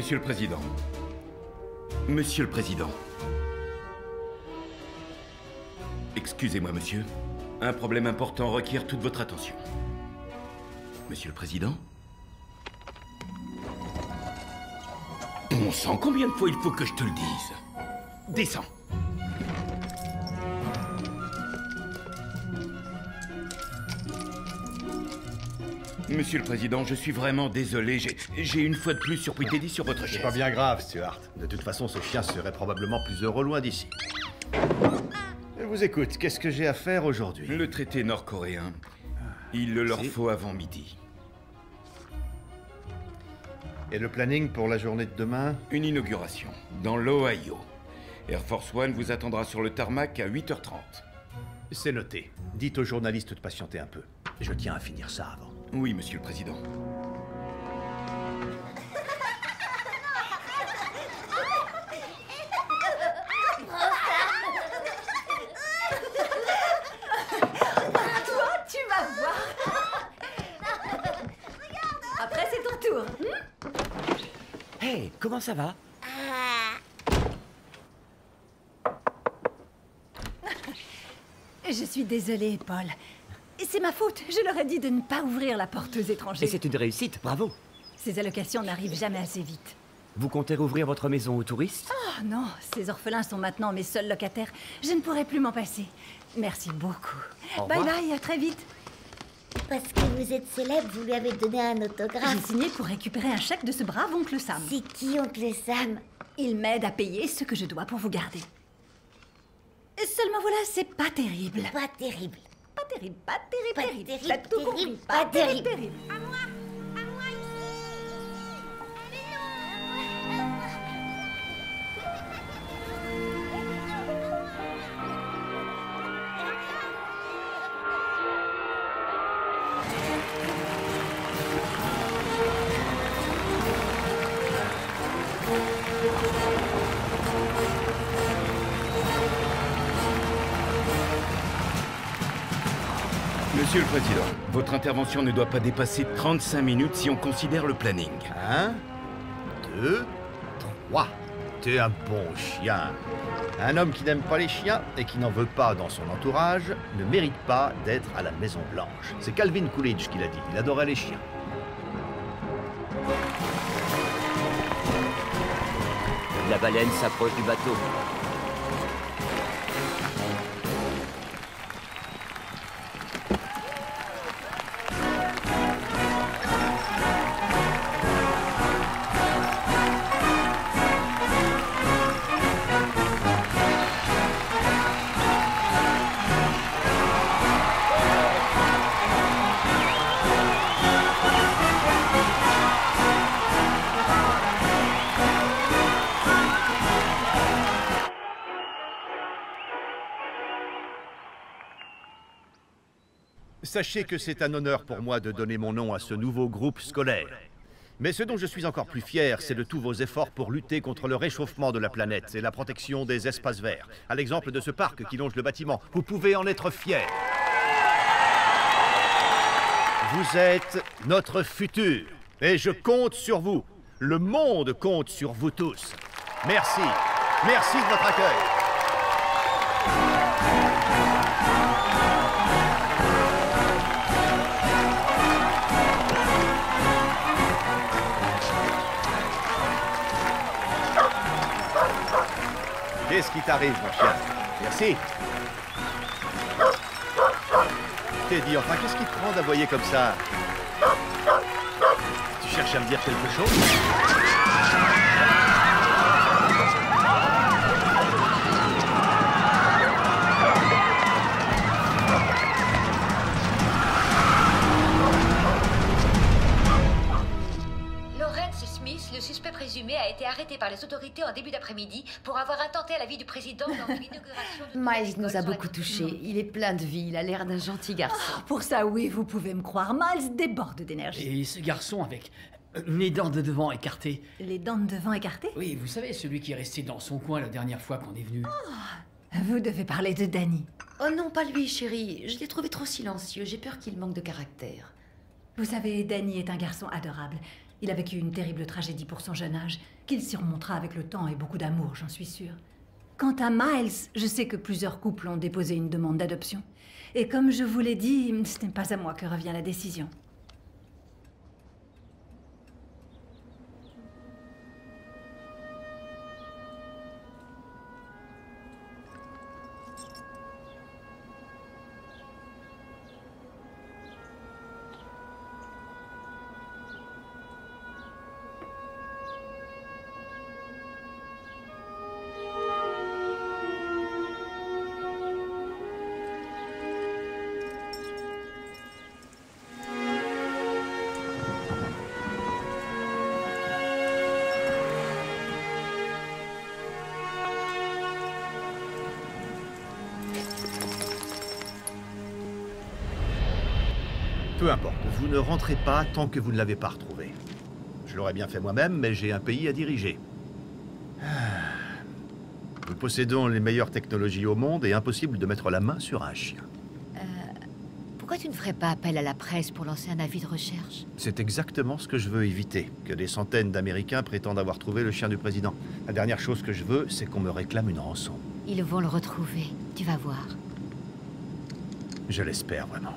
Monsieur le Président. Monsieur le Président. Excusez-moi, monsieur. Un problème important requiert toute votre attention. Monsieur le Président Bon sang, combien de fois il faut que je te le dise Descends. Monsieur le Président, je suis vraiment désolé. J'ai- une fois de plus surpris Teddy sur votre C'est chaise. pas bien grave, Stuart. De toute façon, ce chien serait probablement plus heureux loin d'ici. Je vous écoute, qu'est-ce que j'ai à faire aujourd'hui? Le traité nord-coréen, il le leur faut avant midi. Et le planning pour la journée de demain? Une inauguration, dans l'Ohio. Air Force One vous attendra sur le tarmac à 8h30. C'est noté. Dites aux journalistes de patienter un peu. Je tiens à finir ça avant. Oui, monsieur le Président. Toi, tu vas voir. Après, c'est ton tour. Hey, comment ça va? Je suis désolée, Paul. C'est ma faute. Je leur ai dit de ne pas ouvrir la porte aux Et étrangers. c'est une réussite, bravo. Ces allocations n'arrivent jamais assez vite. Vous comptez rouvrir votre maison aux touristes? Oh non, ces orphelins sont maintenant mes seuls locataires. Je ne pourrai plus m'en passer. Merci beaucoup. Au bye revoir. bye, à très vite. Parce que vous êtes célèbre, vous lui avez donné un J'ai autographe. signé pour récupérer un chèque de ce brave oncle Sam. C'est qui, oncle Sam? Il m'aide à payer ce que je dois pour vous garder. Seulement voilà, c'est pas terrible. Pas terrible. Pas terrible, pas terrible, Pas terrible. terrible, T'as tout terrible, compris. pas Pas terrible, terrible. terrible. Monsieur le Président, votre intervention ne doit pas dépasser 35 minutes si on considère le planning. Un, deux, trois. T'es un bon chien. Un homme qui n'aime pas les chiens et qui n'en veut pas dans son entourage ne mérite pas d'être à la Maison Blanche. C'est Calvin Coolidge qui l'a dit. Il adorait les chiens. La baleine s'approche du bateau. Sachez que c'est un honneur pour moi de donner mon nom à ce nouveau groupe scolaire. Mais ce dont je suis encore plus fier, c'est de tous vos efforts pour lutter contre le réchauffement de la planète et la protection des espaces verts. À l'exemple de ce parc qui longe le bâtiment, vous pouvez en être fiers. Vous êtes notre futur et je compte sur vous. Le monde compte sur vous tous. Merci. Merci de votre accueil. Qu'est-ce qui t'arrive, mon chien Merci. Teddy, enfin, qu'est-ce qui te prend d'aboyer comme ça? Tu cherches à me dire quelque chose? Arrêté par les autorités en début d'après-midi pour avoir intenté à la vie du président lors de l'inauguration de Miles nous a beaucoup touchés. Il est plein de vie. Il a l'air d'un gentil garçon. Pour ça, oui, vous pouvez me croire. Miles déborde d'énergie. Et ce garçon avec euh, les dents de devant écartées. Les dents de devant écartées? Oui, vous savez, celui qui est resté dans son coin la dernière fois qu'on est venu. Vous devez parler de Danny. Oh non, pas lui, chérie. Je l'ai trouvé trop silencieux. J'ai peur qu'il manque de caractère. Vous savez, Danny est un garçon adorable. Il a vécu une terrible tragédie pour son jeune âge, qu'il surmontera avec le temps et beaucoup d'amour, j'en suis sûre. Quant à Miles, je sais que plusieurs couples ont déposé une demande d'adoption. Et comme je vous l'ai dit, ce n'est pas à moi que revient la décision. Ne rentrez pas tant que vous ne l'avez pas retrouvé. Je l'aurais bien fait moi-même, mais j'ai un pays à diriger. Nous possédons les meilleures technologies au monde et impossible de mettre la main sur un chien. Pourquoi tu ne ferais pas appel à la presse pour lancer un avis de recherche? C'est exactement ce que je veux éviter, que des centaines d'Américains prétendent avoir trouvé le chien du président. La dernière chose que je veux, c'est qu'on me réclame une rançon. Ils vont le retrouver, tu vas voir. Je l'espère vraiment.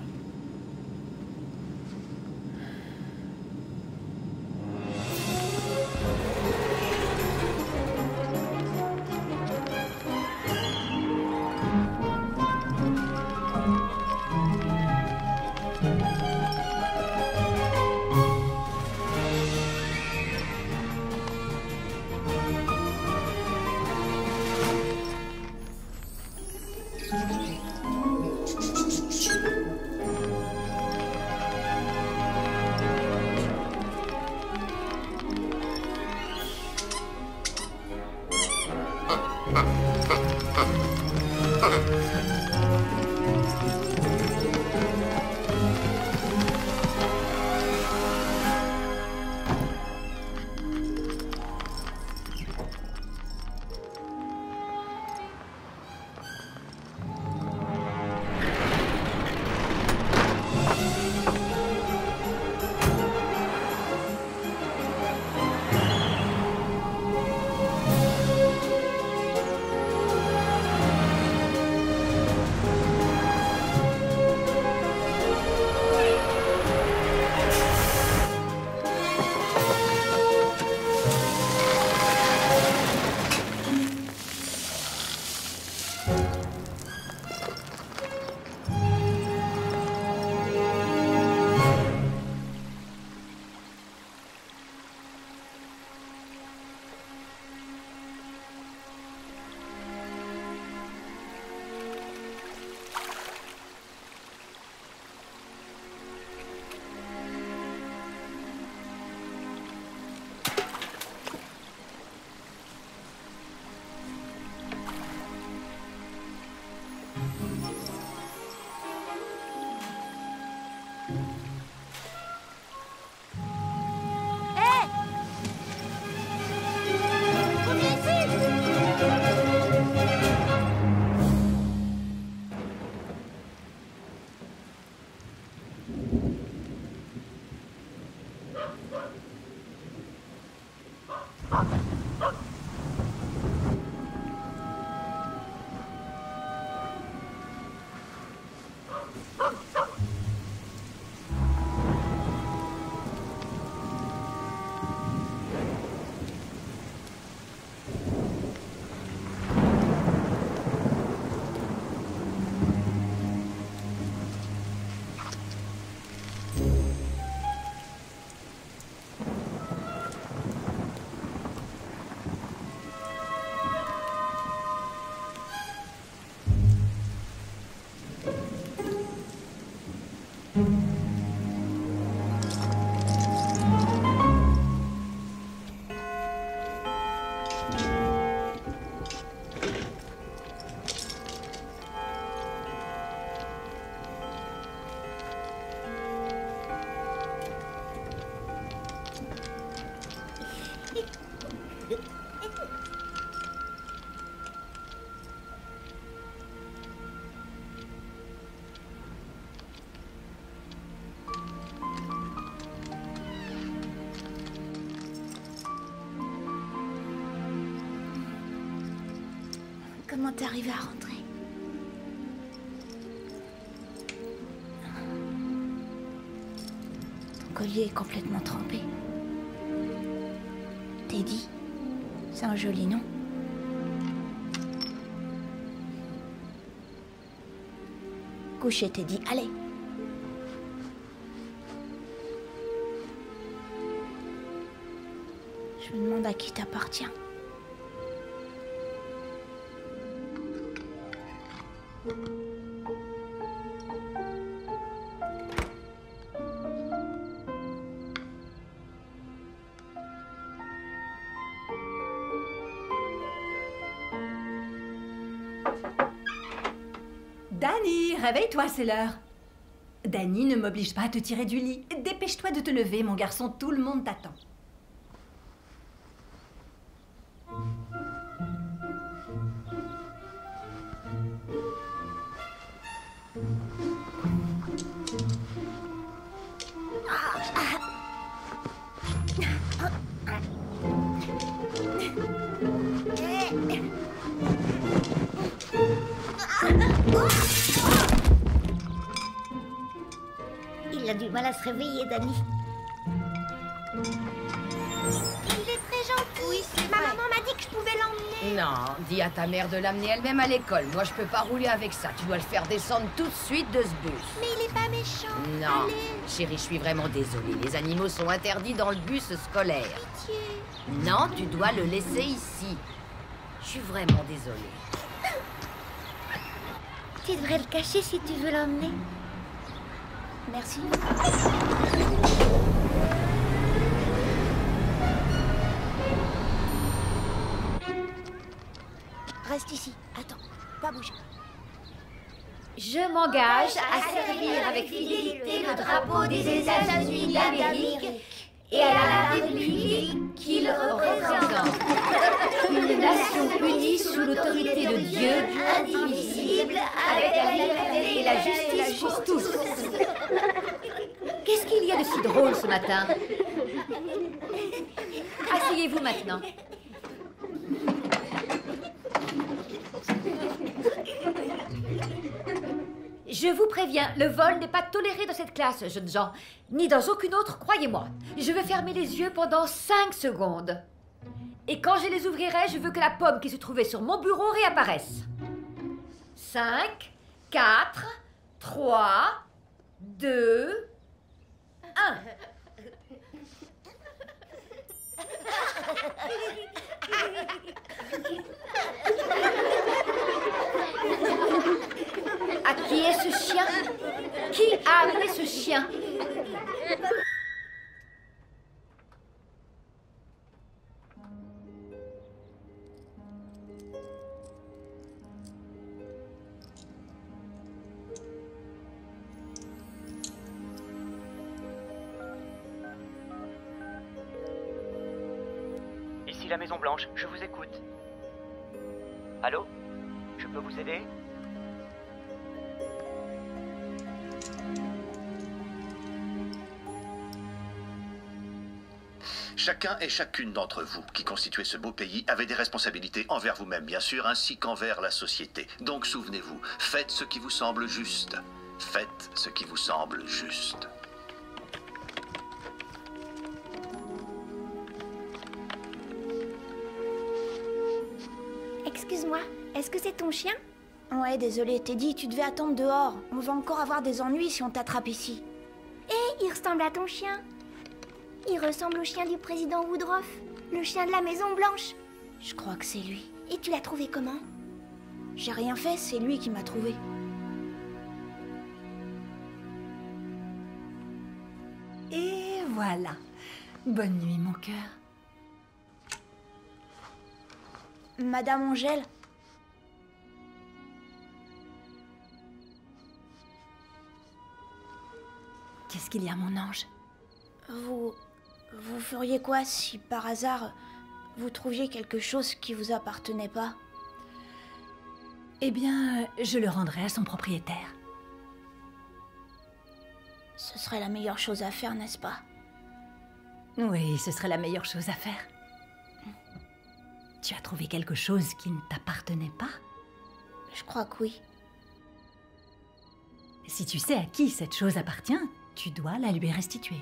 Comment t'es arrivé à rentrer Ton collier est complètement trempé. Teddy, c'est un joli nom. Couchez Teddy, allez. Je me demande à qui t'appartient. Réveille-toi, c'est l'heure. Danny, ne m'oblige pas à te tirer du lit. Dépêche-toi de te lever, mon garçon, tout le monde t'attend. Il est très gentil. Oui, c'est Ma maman m'a dit que je pouvais l'emmener. Non, dis à ta mère de l'amener elle-même à l'école. Moi, je peux pas rouler avec ça. Tu dois le faire descendre tout de suite de ce bus. Mais il est pas méchant. Non, Allez, chérie, je suis vraiment désolée. Les animaux sont interdits dans le bus scolaire. pitié. Non, tu dois le laisser ici. Je suis vraiment désolée. Tu devrais le cacher si tu veux l'emmener. Merci. Reste ici. Attends, pas bouger. Je m'engage à servir avec fidélité le drapeau des États-Unis d'Amérique et à la République drôle ce matin Asseyez-vous maintenant. Je vous préviens, le vol n'est pas toléré dans cette classe, jeunes gens, ni dans aucune autre, croyez-moi. Je vais fermer les yeux pendant 5 secondes. Et quand je les ouvrirai, je veux que la pomme qui se trouvait sur mon bureau réapparaisse. 5, 4, 3, 2, À qui est ce chien? Qui a amené ce chien? Chacun et chacune d'entre vous qui constituez ce beau pays avait des responsabilités envers vous-même, bien sûr, ainsi qu'envers la société. Donc souvenez-vous, faites ce qui vous semble juste. Faites ce qui vous semble juste. Excuse-moi, est-ce que c'est ton chien? Ouais, désolé, Teddy, tu devais attendre dehors. On va encore avoir des ennuis si on t'attrape ici. Hé, il ressemble à ton chien. Il ressemble au chien du président Woodruff, le chien de la Maison Blanche. Je crois que c'est lui. Et tu l'as trouvé comment? J'ai rien fait, c'est lui qui m'a trouvé. Et voilà. Bonne nuit, mon cœur. Madame Angèle Qu'est-ce qu'il y a, mon ange? Vous. Vous feriez quoi si par hasard vous trouviez quelque chose qui vous appartenait pas? Eh bien, je le rendrai à son propriétaire. Ce serait la meilleure chose à faire, n'est-ce pas? Oui, ce serait la meilleure chose à faire. Tu as trouvé quelque chose qui ne t'appartenait pas? Je crois que oui. Si tu sais à qui cette chose appartient, tu dois la lui restituer.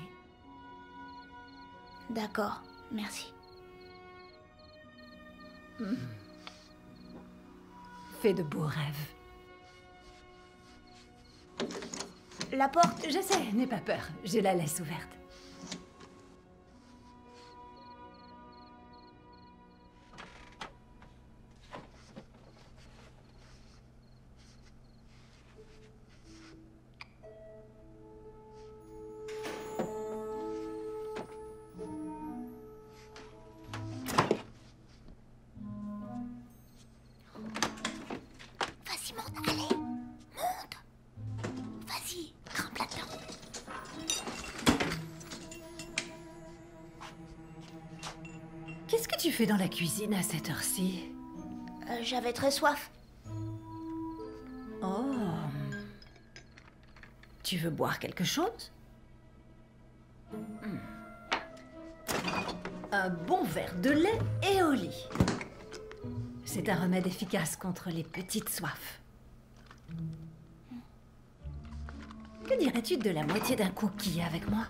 D'accord, merci. Fais de beaux rêves. La porte Je sais, n'aie pas peur, je la laisse ouverte. Tu fais dans la cuisine à cette heure-ci Euh, J'avais très soif. Oh. Tu veux boire quelque chose Hmm. Un bon verre de lait et au lit. C'est un remède efficace contre les petites soifs. Que dirais-tu de la moitié d'un cookie avec moi?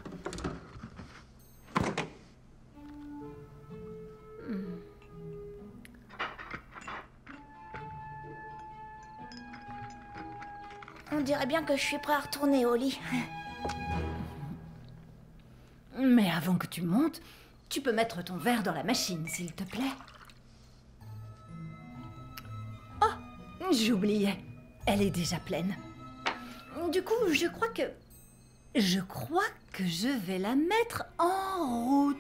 Dirait bien que je suis prêt à retourner au lit. Mais avant que tu montes, tu peux mettre ton verre dans la machine, s'il te plaît. Oh, j'oubliais. Elle est déjà pleine. Du coup, je crois que... Je crois que je vais la mettre en route.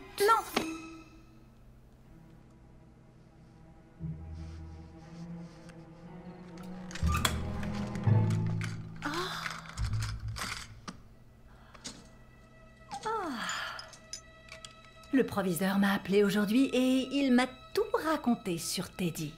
Proviseur m'a appelé aujourd'hui et il m'a tout raconté sur Teddy.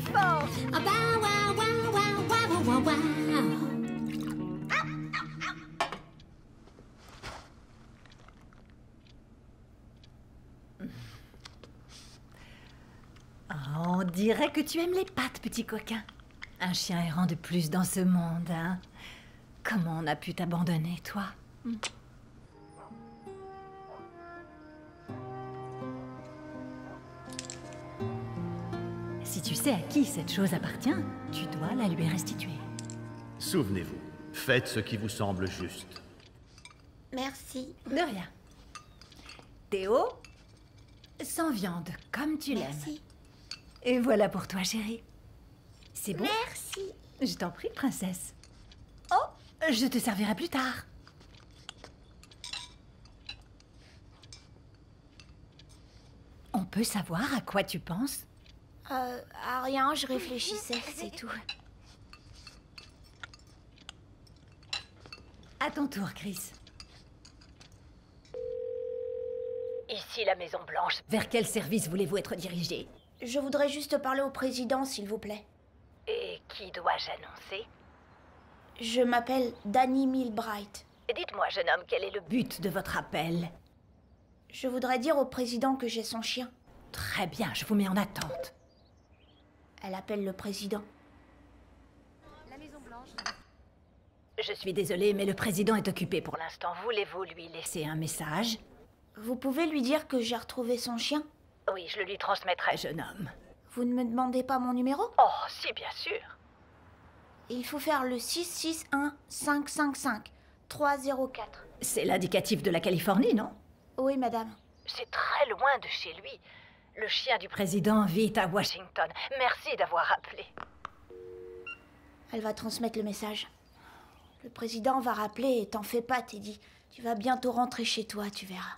Plus fort a bow wow wow wow wow wow wow wow. Oh, On dirait que tu aimes les pattes, petit coquin. Un chien errant de plus dans ce monde, hein Comment on a pu t'abandonner, toi? Si tu sais à qui cette chose appartient, tu dois la lui restituer. Souvenez-vous, faites ce qui vous semble juste. Merci. De rien. Théo, sans viande, comme tu l'aimes. Merci. Et voilà pour toi, chérie. C'est bon? Merci. Je t'en prie, princesse. Oh, je te servirai plus tard. On peut savoir à quoi tu penses? Euh, à rien, je réfléchissais, c'est tout. À ton tour, Chris. Ici la Maison Blanche. Vers quel service voulez-vous être dirigé? Je voudrais juste parler au président, s'il vous plaît. Et qui dois-je annoncer? Je m'appelle Danny Milbright. Dites-moi, jeune homme, quel est le but de votre appel? Je voudrais dire au président que j'ai son chien. Très bien, je vous mets en attente. Elle appelle le président. Je suis désolée, mais le président est occupé pour l'instant. Voulez-vous lui laisser un message? Vous pouvez lui dire que j'ai retrouvé son chien? Oui, je le lui transmettrai, jeune homme. Vous ne me demandez pas mon numéro? Oh, si, bien sûr. Il faut faire le 661 555 304. C'est l'indicatif de la Californie, non? Oui, madame. C'est très loin de chez lui. Le chien du président vit à Washington. Merci d'avoir appelé. Elle va transmettre le message. Le président va rappeler et t'en fais pas, Teddy. Tu vas bientôt rentrer chez toi, tu verras.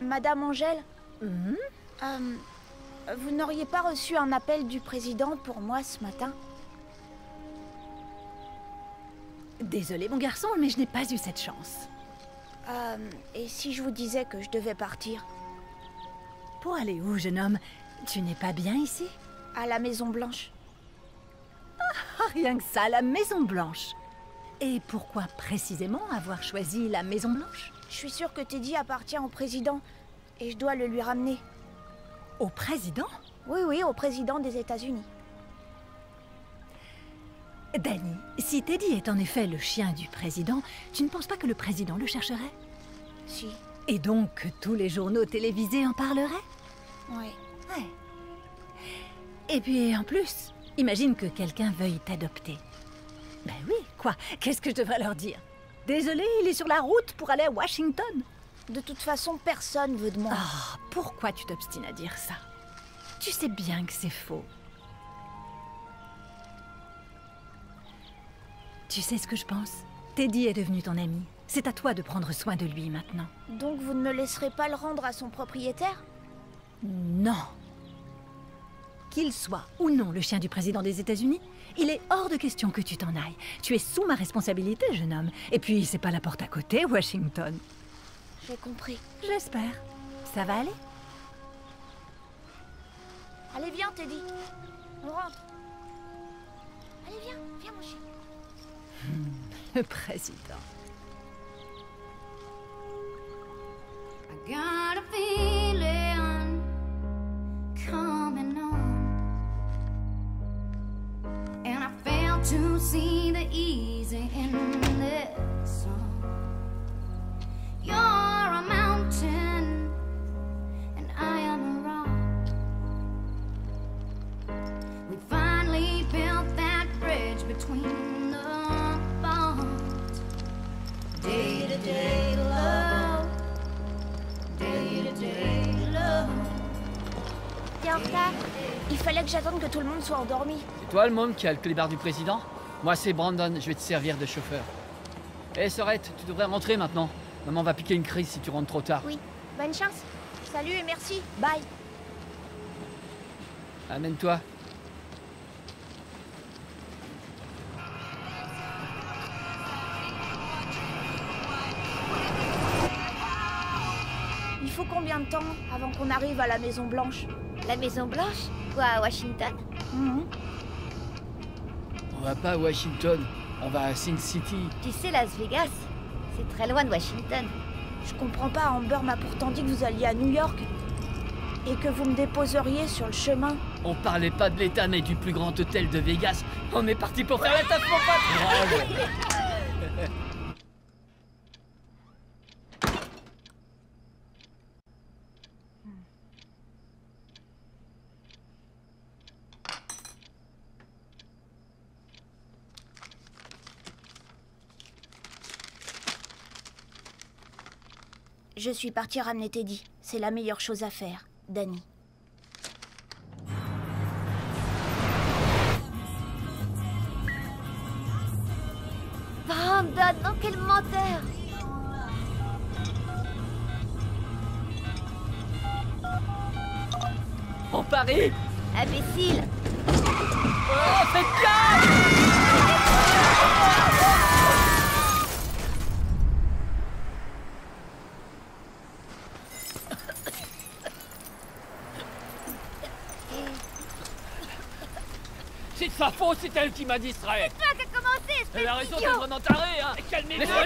Madame Angèle Mhm. euh, Vous n'auriez pas reçu un appel du président pour moi ce matin? Désolé, mon garçon, mais je n'ai pas eu cette chance. Euh, Et si je vous disais que je devais partir? Pour aller où, jeune homme? Tu n'es pas bien ici? À la Maison Blanche. Ah, rien que ça, la Maison Blanche. Et pourquoi précisément avoir choisi la Maison Blanche Je suis sûre que Teddy appartient au président et je dois le lui ramener. Au président? Oui, oui, au président des États-Unis. Danny, si Teddy est en effet le chien du président, tu ne penses pas que le président le chercherait? Si, Et donc que tous les journaux télévisés en parleraient? Oui. Ouais. Et puis en plus, imagine que quelqu'un veuille t'adopter. Ben oui, quoi? Qu'est-ce que je devrais leur dire? Désolé, il est sur la route pour aller à Washington. De toute façon, personne veut de moi. Ah, pourquoi tu t'obstines à dire ça? Tu sais bien que c'est faux. Tu sais ce que je pense? Teddy est devenu ton ami. C'est à toi de prendre soin de lui maintenant. Donc vous ne me laisserez pas le rendre à son propriétaire? Non. Qu'il soit ou non le chien du président des États-Unis, il est hors de question que tu t'en ailles. Tu es sous ma responsabilité, jeune homme. Et puis, c'est pas la porte à côté, Washington. J'ai compris. J'espère. Ça va aller? Allez, viens, Teddy. On rentre. Allez, viens, viens, mon chien. Le président. I got a fallait que j'attende que tout le monde soit endormi. C'est toi le môme qui a le clébard du président Moi c'est Brandon, je vais te servir de chauffeur. Hé Sorette, tu devrais rentrer maintenant. Maman va piquer une crise si tu rentres trop tard. Oui, bonne chance. Salut et merci. Bye. Amène-toi. Il faut combien de temps avant qu'on arrive à la Maison Blanche? La Maison Blanche? Quoi, à Washington Mhm. On va pas à Washington, on va à Sin City. Tu sais, Las Vegas, c'est très loin de Washington. Je comprends pas, Amber m'a pourtant dit que vous alliez à New York. Et que vous me déposeriez sur le chemin. On parlait pas de l'État mais du plus grand hôtel de Vegas. On est parti pour faire la taf mon pote Je suis partie ramener Teddy. C'est la meilleure chose à faire. Danny. Brandon, non, quel menteur On parie Imbécile Oh, faites C'est de sa faute, c'est elle qui m'a distrait. Toi qui as commencé, espèce Elle a raison, t'es vraiment taré, hein. Calmez-vous, Laisse-moi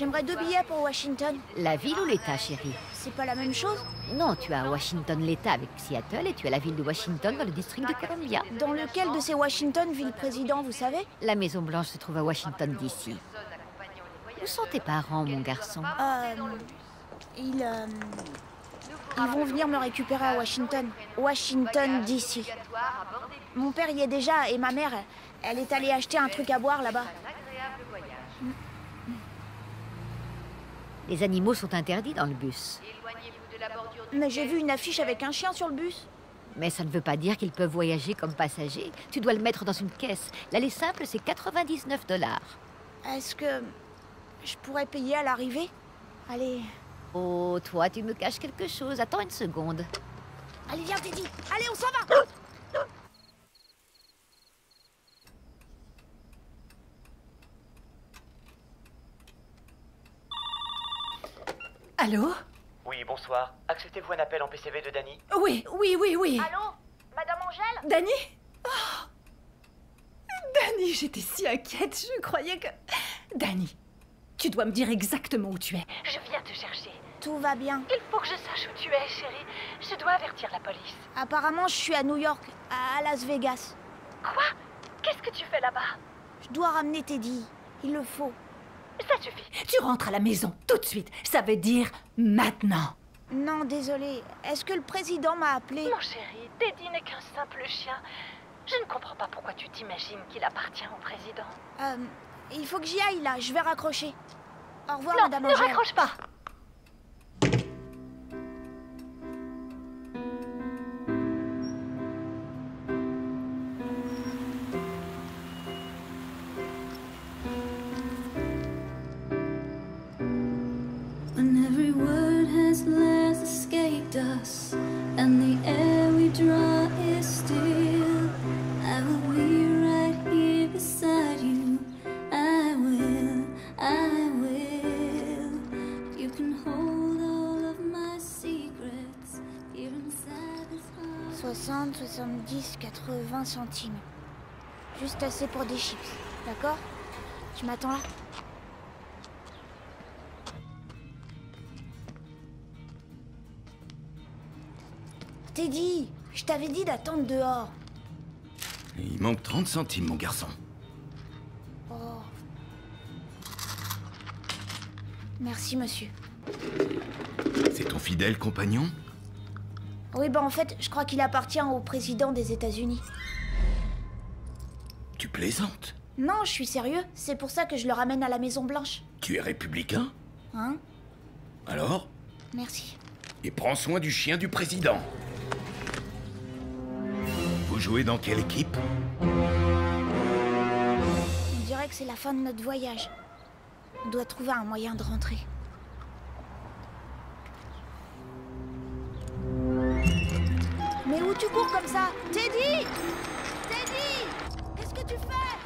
j'aimerais deux billets pour Washington. La ville ou l'État, chérie C'est pas la même chose Non, tu as Washington l'État avec Seattle et tu as la ville de Washington dans le district de Columbia. Dans lequel de ces Washington vit le président, vous savez? La Maison Blanche se trouve à Washington DC. Où sont tes parents, mon garçon? Euh. Ils. euh, Ils vont venir me récupérer à Washington. Washington DC. Mon père y est déjà et ma mère, elle est allée acheter un truc à boire là-bas. Les animaux sont interdits dans le bus. Mais j'ai vu une affiche avec un chien sur le bus. Mais ça ne veut pas dire qu'ils peuvent voyager comme passagers. Tu dois le mettre dans une caisse. L'aller simple, c'est 99 dollars. Est-ce que je pourrais payer à l'arrivée? Allez, Oh, toi, tu me caches quelque chose. Attends une seconde. allez viens Teddy. Allez, on s'en va. Allô Oui, bonsoir. Acceptez-vous un appel en PCV de Danny Oui, oui, oui, oui. Allô Madame Angèle Dani Oh Dani, j'étais si inquiète, je croyais que... Dani, tu dois me dire exactement où tu es. Je viens te chercher. Tout va bien. Il faut que je sache où tu es, chérie. Je dois avertir la police. Apparemment, je suis à New York, à Las Vegas. Quoi? Qu'est-ce que tu fais là-bas? Je dois ramener Teddy. Il le faut. Ça suffit. Tu rentres à la maison tout de suite. Ça veut dire maintenant. Non, désolé. Est-ce que le président m'a appelé? Mon chéri, Teddy n'est qu'un simple chien. Je ne comprends pas pourquoi tu t'imagines qu'il appartient au président. Euh, il faut que j'y aille là. Je vais raccrocher. Au revoir, non, Madame ne Angèle. raccroche pas. 70, 80 centimes. Juste assez pour des chips. D'accord? Tu m'attends là? Teddy, je t'avais dit d'attendre dehors. Il manque 30 centimes, mon garçon. Oh. Merci, monsieur. C'est ton fidèle compagnon? Oui, bah en fait, je crois qu'il appartient au président des États-Unis. Tu plaisantes Non, je suis sérieux. C'est pour ça que je le ramène à la Maison Blanche. Tu es républicain? Hein? Alors? Merci. Et prends soin du chien du président. Vous jouez dans quelle équipe? On dirait que c'est la fin de notre voyage. On doit trouver un moyen de rentrer. Mais où tu cours comme ça Teddy Teddy Qu'est-ce que tu fais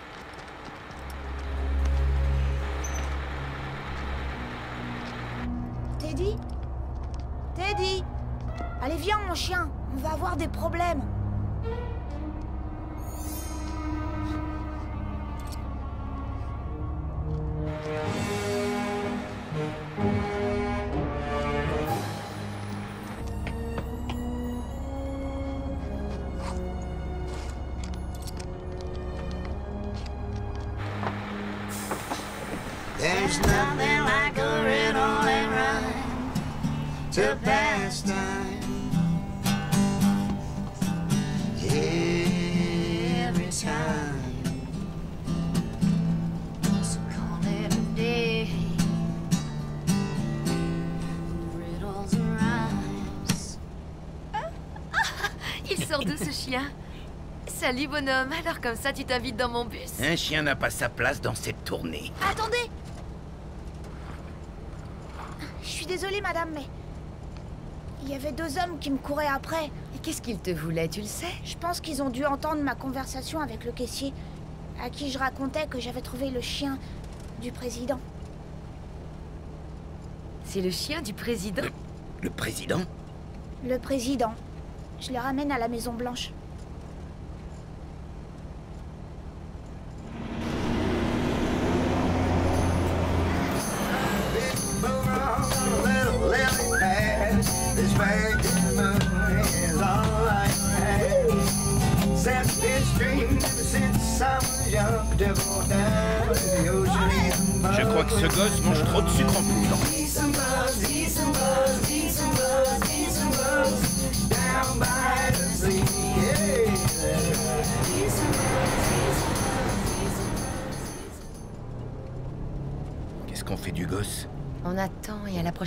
Teddy Teddy Allez, viens, mon chien. On va avoir des problèmes. Salut bonhomme, alors comme ça tu t'invites dans mon bus Un chien n'a pas sa place dans cette tournée. Attendez Je suis désolée, madame, mais... Il y avait deux hommes qui me couraient après. Et qu'est-ce qu'ils te voulaient, tu le sais? Je pense qu'ils ont dû entendre ma conversation avec le caissier, à qui je racontais que j'avais trouvé le chien du président. C'est le chien du président? Le président? Le président. Je le ramène à la Maison Blanche.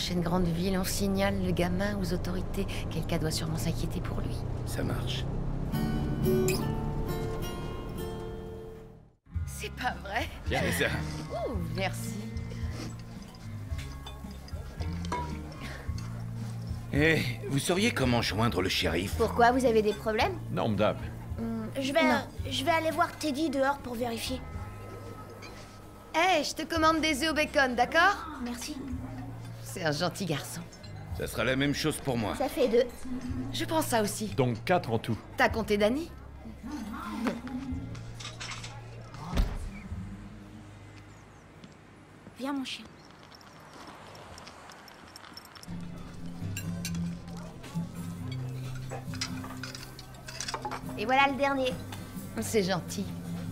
Prochaine grande ville, on signale le gamin aux autorités. Quelqu'un doit sûrement s'inquiéter pour lui. Ça marche. C'est pas vrai Tiens, ça. Oh, merci. Eh, vous sauriez comment joindre le shérif? Pourquoi vous avez des problèmes? Norme d'âme. Je vais, je vais aller voir Teddy dehors pour vérifier. Hé, je te commande des œufs au bacon, d'accord? Merci. C'est un gentil garçon. Ça sera la même chose pour moi. Ça fait deux. Je pense ça aussi. Donc quatre en tout. T'as compté Dany? Viens mon chien. Et voilà le dernier. C'est gentil.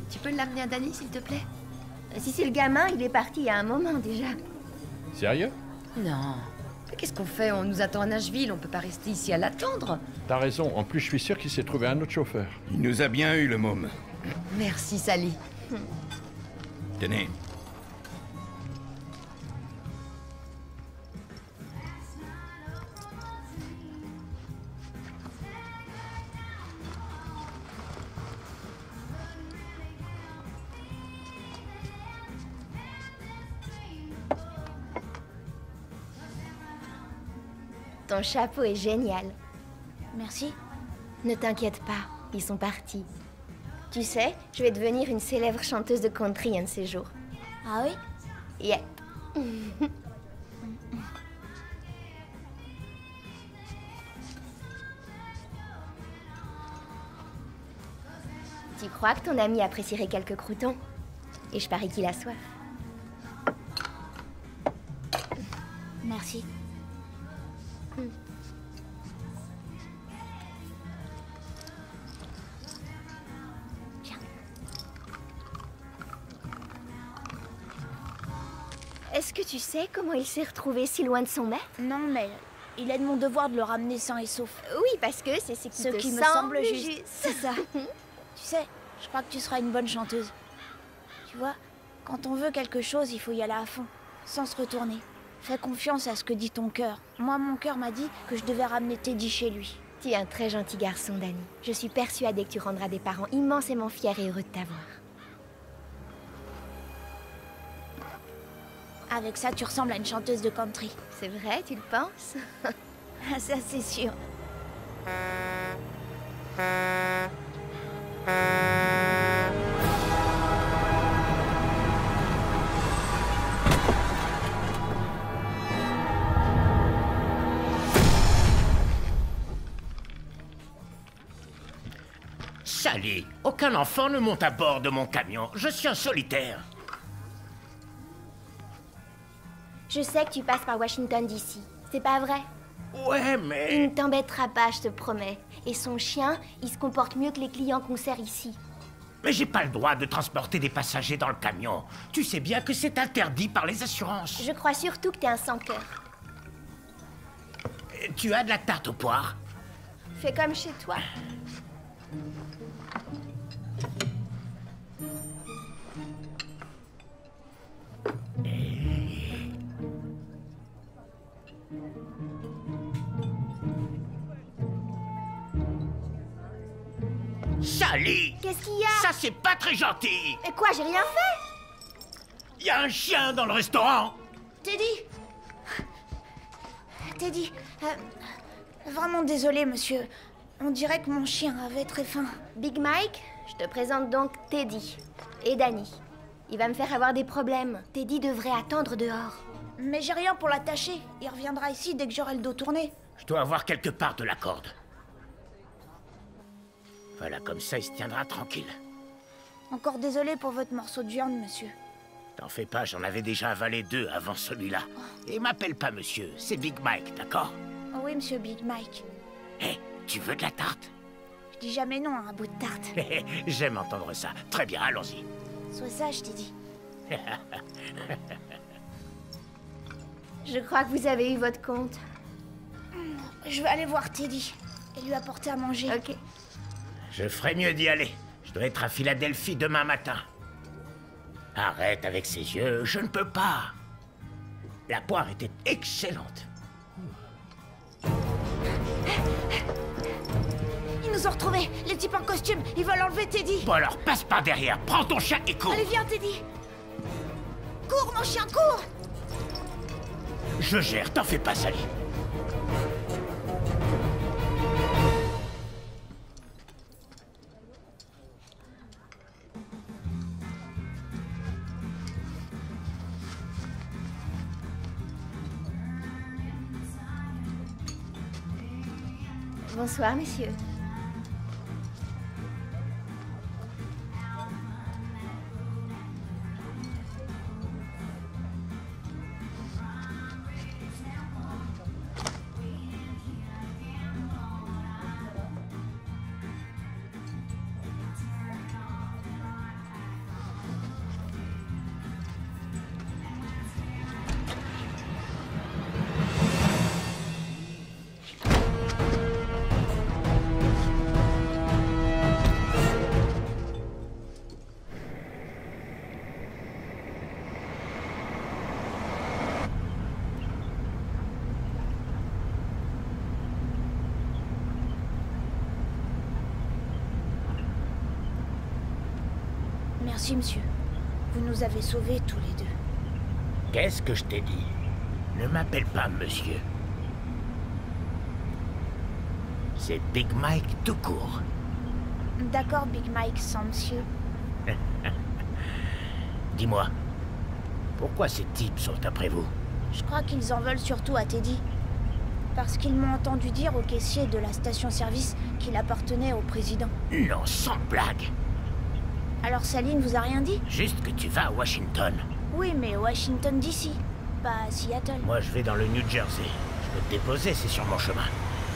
Tu peux l'amener à Dany, s'il te plaît? Si c'est le gamin, il est parti il y a un moment déjà. Sérieux? Non. Mais Qu'est-ce qu'on fait? On nous attend à Nashville, on peut pas rester ici à l'attendre. T'as raison. En plus, je suis sûr qu'il s'est trouvé un autre chauffeur. Il nous a bien eu, le môme. Merci, Sally. Tenez. Ton chapeau est génial. Merci. Ne t'inquiète pas, ils sont partis. Tu sais, je vais devenir une célèbre chanteuse de country un de ces jours. Ah oui? Yep. tu crois que ton ami apprécierait quelques croutons? Et je parie qu'il a soif. Merci. Sais comment il s'est retrouvé si loin de son maître? Non, mais il est de mon devoir de le ramener sain et sauf. Oui, parce que c'est ce qui, te qui me semble semble juste. juste. C'est ça. tu sais, je crois que tu seras une bonne chanteuse. Tu vois, quand on veut quelque chose, il faut y aller à fond, sans se retourner. Fais confiance à ce que dit ton cœur. Moi, mon cœur m'a dit que je devais ramener Teddy chez lui. Tu es un très gentil garçon, Danny. Je suis persuadée que tu rendras des parents immensément fiers et heureux de t'avoir. Avec ça, tu ressembles à une chanteuse de country. C'est vrai, tu le penses? Ça, c'est sûr. Sally, aucun enfant ne monte à bord de mon camion. Je suis un solitaire. Je sais que tu passes par Washington d'ici. C'est pas vrai? Ouais, Il mais... ne t'embêtera pas, je te promets. Et son chien, il se comporte mieux que les clients qu'on sert ici. Mais j'ai pas le droit de transporter des passagers dans le camion. Tu sais bien que c'est interdit par les assurances. Je crois surtout que t'es un sans-cœur. Tu as de la tarte aux poires Fais comme chez toi. Sally Qu'est-ce qu'il y a Ça, c'est pas très gentil Et quoi, j'ai rien fait Il y a un chien dans le restaurant Teddy Teddy, euh, Vraiment désolé, monsieur. On dirait que mon chien avait très faim. Big Mike, je te présente donc Teddy et Danny. Il va me faire avoir des problèmes. Teddy devrait attendre dehors. Mais j'ai rien pour l'attacher. Il reviendra ici dès que j'aurai le dos tourné. Je dois avoir quelque part de la corde. Voilà, comme ça, il se tiendra tranquille. Encore désolé pour votre morceau de viande, monsieur. T'en fais pas, j'en avais déjà avalé deux avant celui-là. Et m'appelle pas monsieur, c'est Big Mike, d'accord? Oh oui, monsieur Big Mike. Hé, tu veux de la tarte? Je dis jamais non à un bout de tarte. J'aime entendre ça. Très bien, allons-y. Sois sage, Teddy. Je crois que vous avez eu votre compte. Je vais aller voir Teddy et lui apporter à manger. Ok. Je ferais mieux d'y aller. Je dois être à Philadelphie demain matin. Arrête avec ses yeux, je ne peux pas. La poire était excellente. Ils nous ont retrouvés, les types en costume. Ils veulent enlever Teddy. Bon alors, passe par derrière, prends ton chien et cours. Allez, viens, Teddy. Cours, mon chien, cours. Je gère, t'en fais pas, Sally. Bonsoir, messieurs. Nous avez sauvés tous les deux. Qu'est-ce que je t'ai dit? Ne m'appelle pas monsieur. C'est Big Mike tout court. D'accord, Big Mike, sans monsieur. Dis-moi, pourquoi ces types sont après vous? Je crois qu'ils en veulent surtout à Teddy. Parce qu'ils m'ont entendu dire au caissier de la station-service qu'il appartenait au président. Non, sans blague. Alors Sally ne vous a rien dit? Juste que tu vas à Washington. Oui, mais Washington DC, pas à Seattle. Moi, je vais dans le New Jersey. Je peux te déposer, c'est sur mon chemin.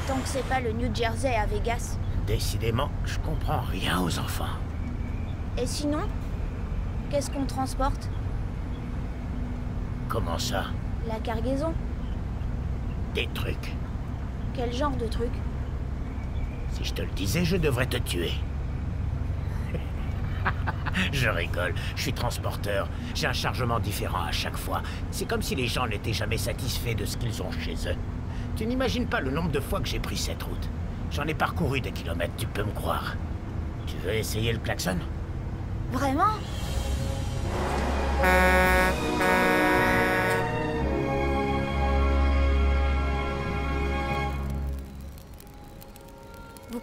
Tant que c'est pas le New Jersey à Vegas. Décidément, je comprends rien aux enfants. Et sinon Qu'est-ce qu'on transporte? Comment ça? La cargaison Des trucs. Quel genre de truc Si je te le disais, je devrais te tuer. Je rigole, je suis transporteur. J'ai un chargement différent à chaque fois. C'est comme si les gens n'étaient jamais satisfaits de ce qu'ils ont chez eux. Tu n'imagines pas le nombre de fois que j'ai pris cette route. J'en ai parcouru des kilomètres, tu peux me croire. Tu veux essayer le klaxon? Vraiment?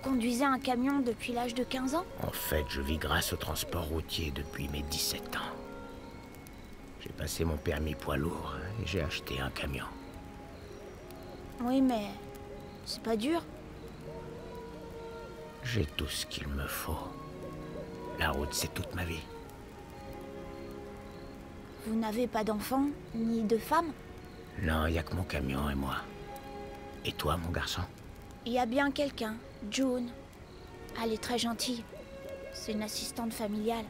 Conduisez un camion depuis l'âge de 15 ans En fait, je vis grâce au transport routier depuis mes 17 ans. J'ai passé mon permis poids lourd et j'ai acheté un camion. Oui, mais c'est pas dur. J'ai tout ce qu'il me faut. La route, c'est toute ma vie. Vous n'avez pas d'enfant, ni de femme? Non, il n'y a que mon camion et moi. Et toi, mon garçon? Il y a bien quelqu'un, June. Elle est très gentille. C'est une assistante familiale.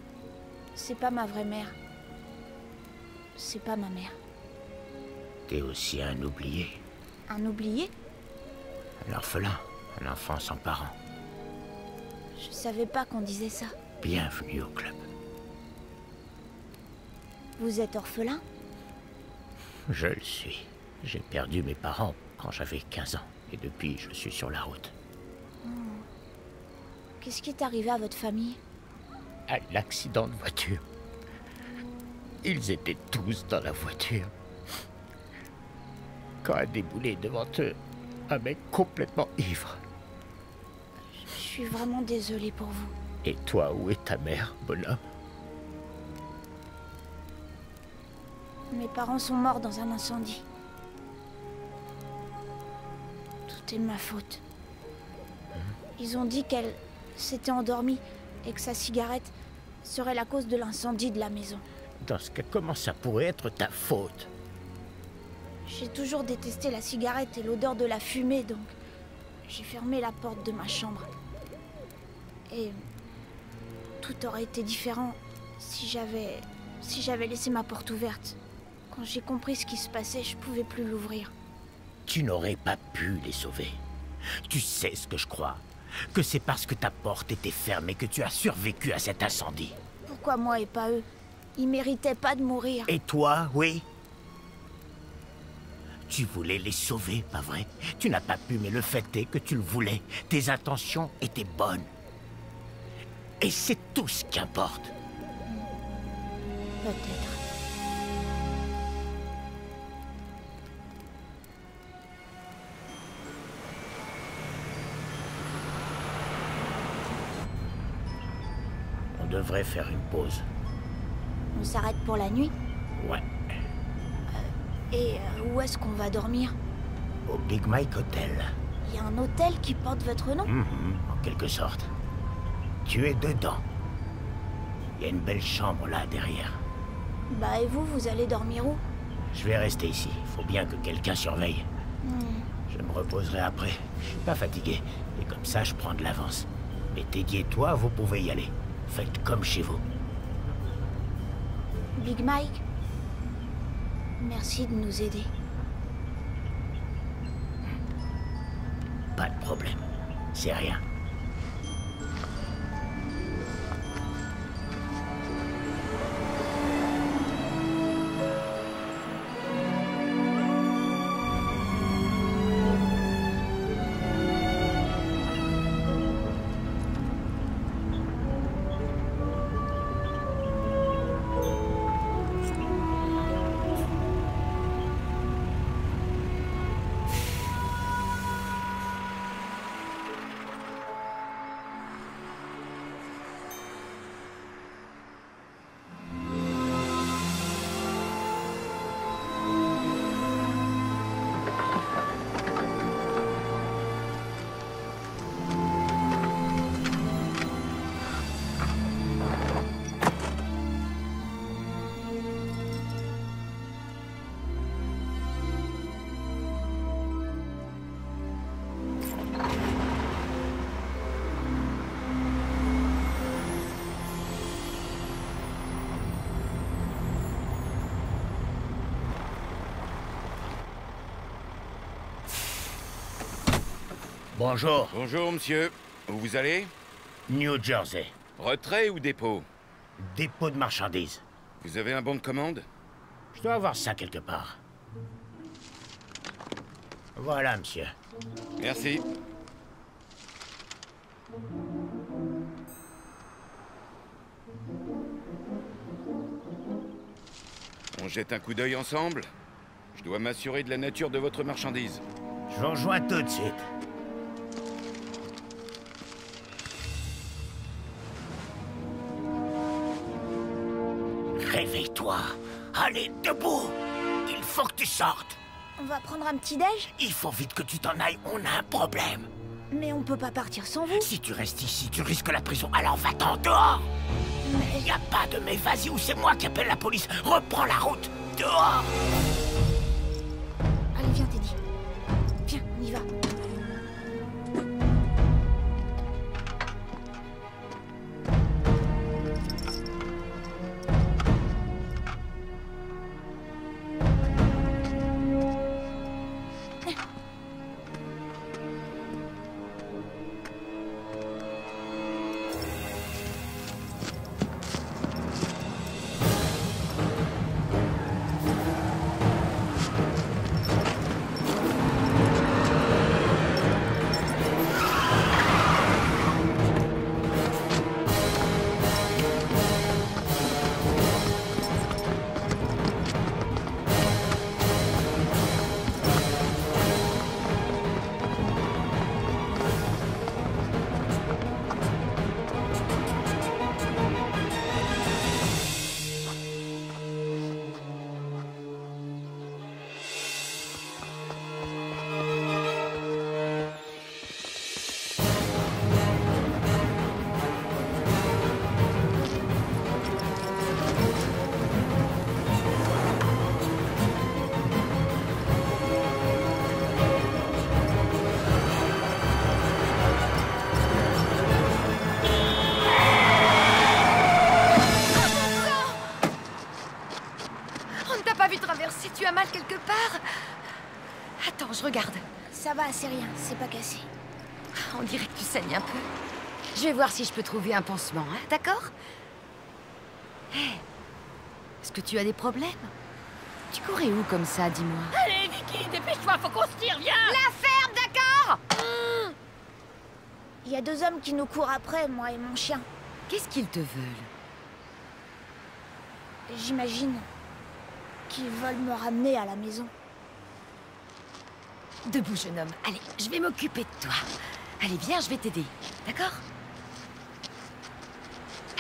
C'est pas ma vraie mère. C'est pas ma mère. T'es aussi un oublié. Un oublié? Un orphelin. Un enfant sans parents. Je savais pas qu'on disait ça. Bienvenue au club. Vous êtes orphelin? Je le suis. J'ai perdu mes parents quand j'avais 15 ans. Et depuis, je suis sur la route. Oh. Qu'est-ce qui est arrivé à votre famille? Un accident de voiture. Ils étaient tous dans la voiture. Quand a déboulé devant eux, Un mec complètement ivre. Je suis vraiment désolée pour vous. Et toi, où est ta mère, bonhomme? Mes parents sont morts dans un incendie. Tout est de ma faute. Ils ont dit qu'elle s'était endormie et que sa cigarette serait la cause de l'incendie de la maison. Dans ce cas, comment ça pourrait être ta faute? J'ai toujours détesté la cigarette et l'odeur de la fumée, donc j'ai fermé la porte de ma chambre. Et tout aurait été différent si j'avais si j'avais laissé ma porte ouverte. Quand j'ai compris ce qui se passait, je pouvais plus l'ouvrir. Tu n'aurais pas pu les sauver. Tu sais ce que je crois Que c'est parce que ta porte était fermée que tu as survécu à cet incendie. Pourquoi moi et pas eux? Ils méritaient pas de mourir. Et toi, oui? Tu voulais les sauver, pas vrai? Tu n'as pas pu, mais le fait est que tu le voulais. Tes intentions étaient bonnes. Et c'est tout ce qui importe. Peut-être. Devrait faire une pause. On s'arrête pour la nuit Ouais. Et euh, où est-ce qu'on va dormir Au Big Mike Hotel. Il y a un hôtel qui porte votre nom Mhm, en quelque sorte. Tu es dedans. Il y a une belle chambre là derrière. Bah et vous, vous allez dormir où Je vais rester ici. Il faut bien que quelqu'un surveille. Hmm. Je me reposerai après. Je suis pas fatigué. Et comme ça, je prends de l'avance. Mais Teddy et toi, vous pouvez y aller. Faites comme chez vous. Big Mike Merci de nous aider. Pas de problème. C'est rien. Bonjour. Bonjour, monsieur. Où vous allez? New Jersey. Retrait ou dépôt? Dépôt de marchandises. Vous avez un bon de commande? Je dois avoir ça quelque part. Voilà, monsieur. Merci. On jette un coup d'œil ensemble? Je dois m'assurer de la nature de votre marchandise. Je vous rejoins tout de suite. Debout. Il faut que tu sortes. On va prendre un petit déj? Il faut vite que tu t'en ailles. On a un problème. Mais on peut pas partir sans vous. Si tu restes ici, tu risques la prison. Alors va-t'en dehors. Mais... Y a pas de mais vas-y ou c'est moi qui appelle la police. Reprends la route. Dehors. Allez, viens, Teddy. Viens, on y va. Vais voir si je peux trouver un pansement, hein, d'accord? Hé Est-ce que tu as des problèmes? Tu courais où comme ça, dis-moi? Allez, Vicky, dépêche-toi, faut qu'on se tire, viens La ferme, d'accord Il y a deux hommes qui nous courent après, moi et mon chien. Qu'est-ce qu'ils te veulent? J'imagine qu'ils veulent me ramener à la maison. Debout, jeune homme. Allez, je vais m'occuper de toi. Allez, viens, je vais t'aider. D'accord?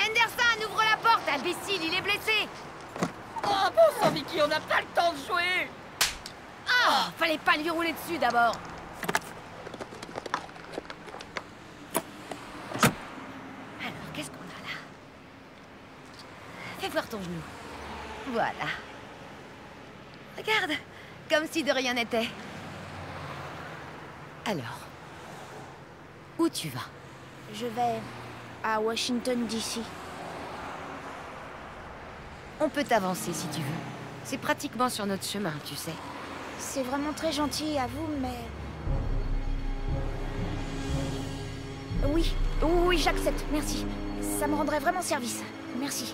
Anderson, ouvre la porte Imbécile, il est blessé Oh, bon sang, Vicky, on n'a pas le temps de jouer Ah Fallait pas lui rouler dessus d'abord Alors, qu'est-ce qu'on a là? Fais voir ton genou. Voilà. Regarde, comme si de rien n'était. Alors, où tu vas? Je vais à Washington, D.C. On peut t'avancer si tu veux. C'est pratiquement sur notre chemin, tu sais. C'est vraiment très gentil à vous, mais... Oui, oui, j'accepte, merci. Ça me rendrait vraiment service. Merci.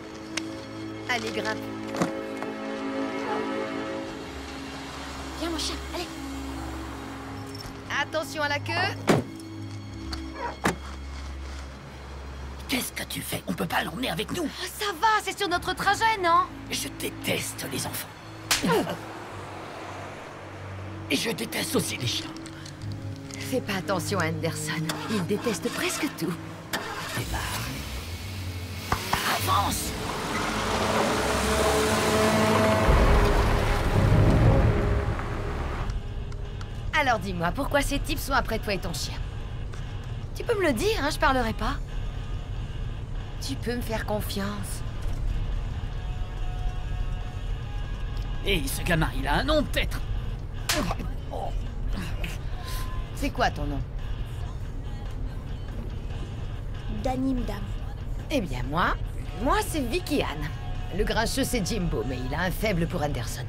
Allez, grimpe. Viens, mon chien, allez. Attention à la queue. Qu'est-ce que tu fais? On peut pas l'emmener avec nous. Oh, ça va, c'est sur notre trajet, non? Je déteste les enfants. Et je déteste aussi les chiens. Fais pas attention à Anderson. Il déteste presque tout. Démarre. Avance Alors dis-moi, pourquoi ces types sont après toi et ton chien? Tu peux me le dire, hein, je parlerai pas. Tu peux me faire confiance. Et ce gamin, il a un nom peut-être C'est quoi ton nom? Danny, madame. Eh bien moi, moi c'est Vicky Ann. Le grincheux c'est Jimbo, mais il a un faible pour Anderson.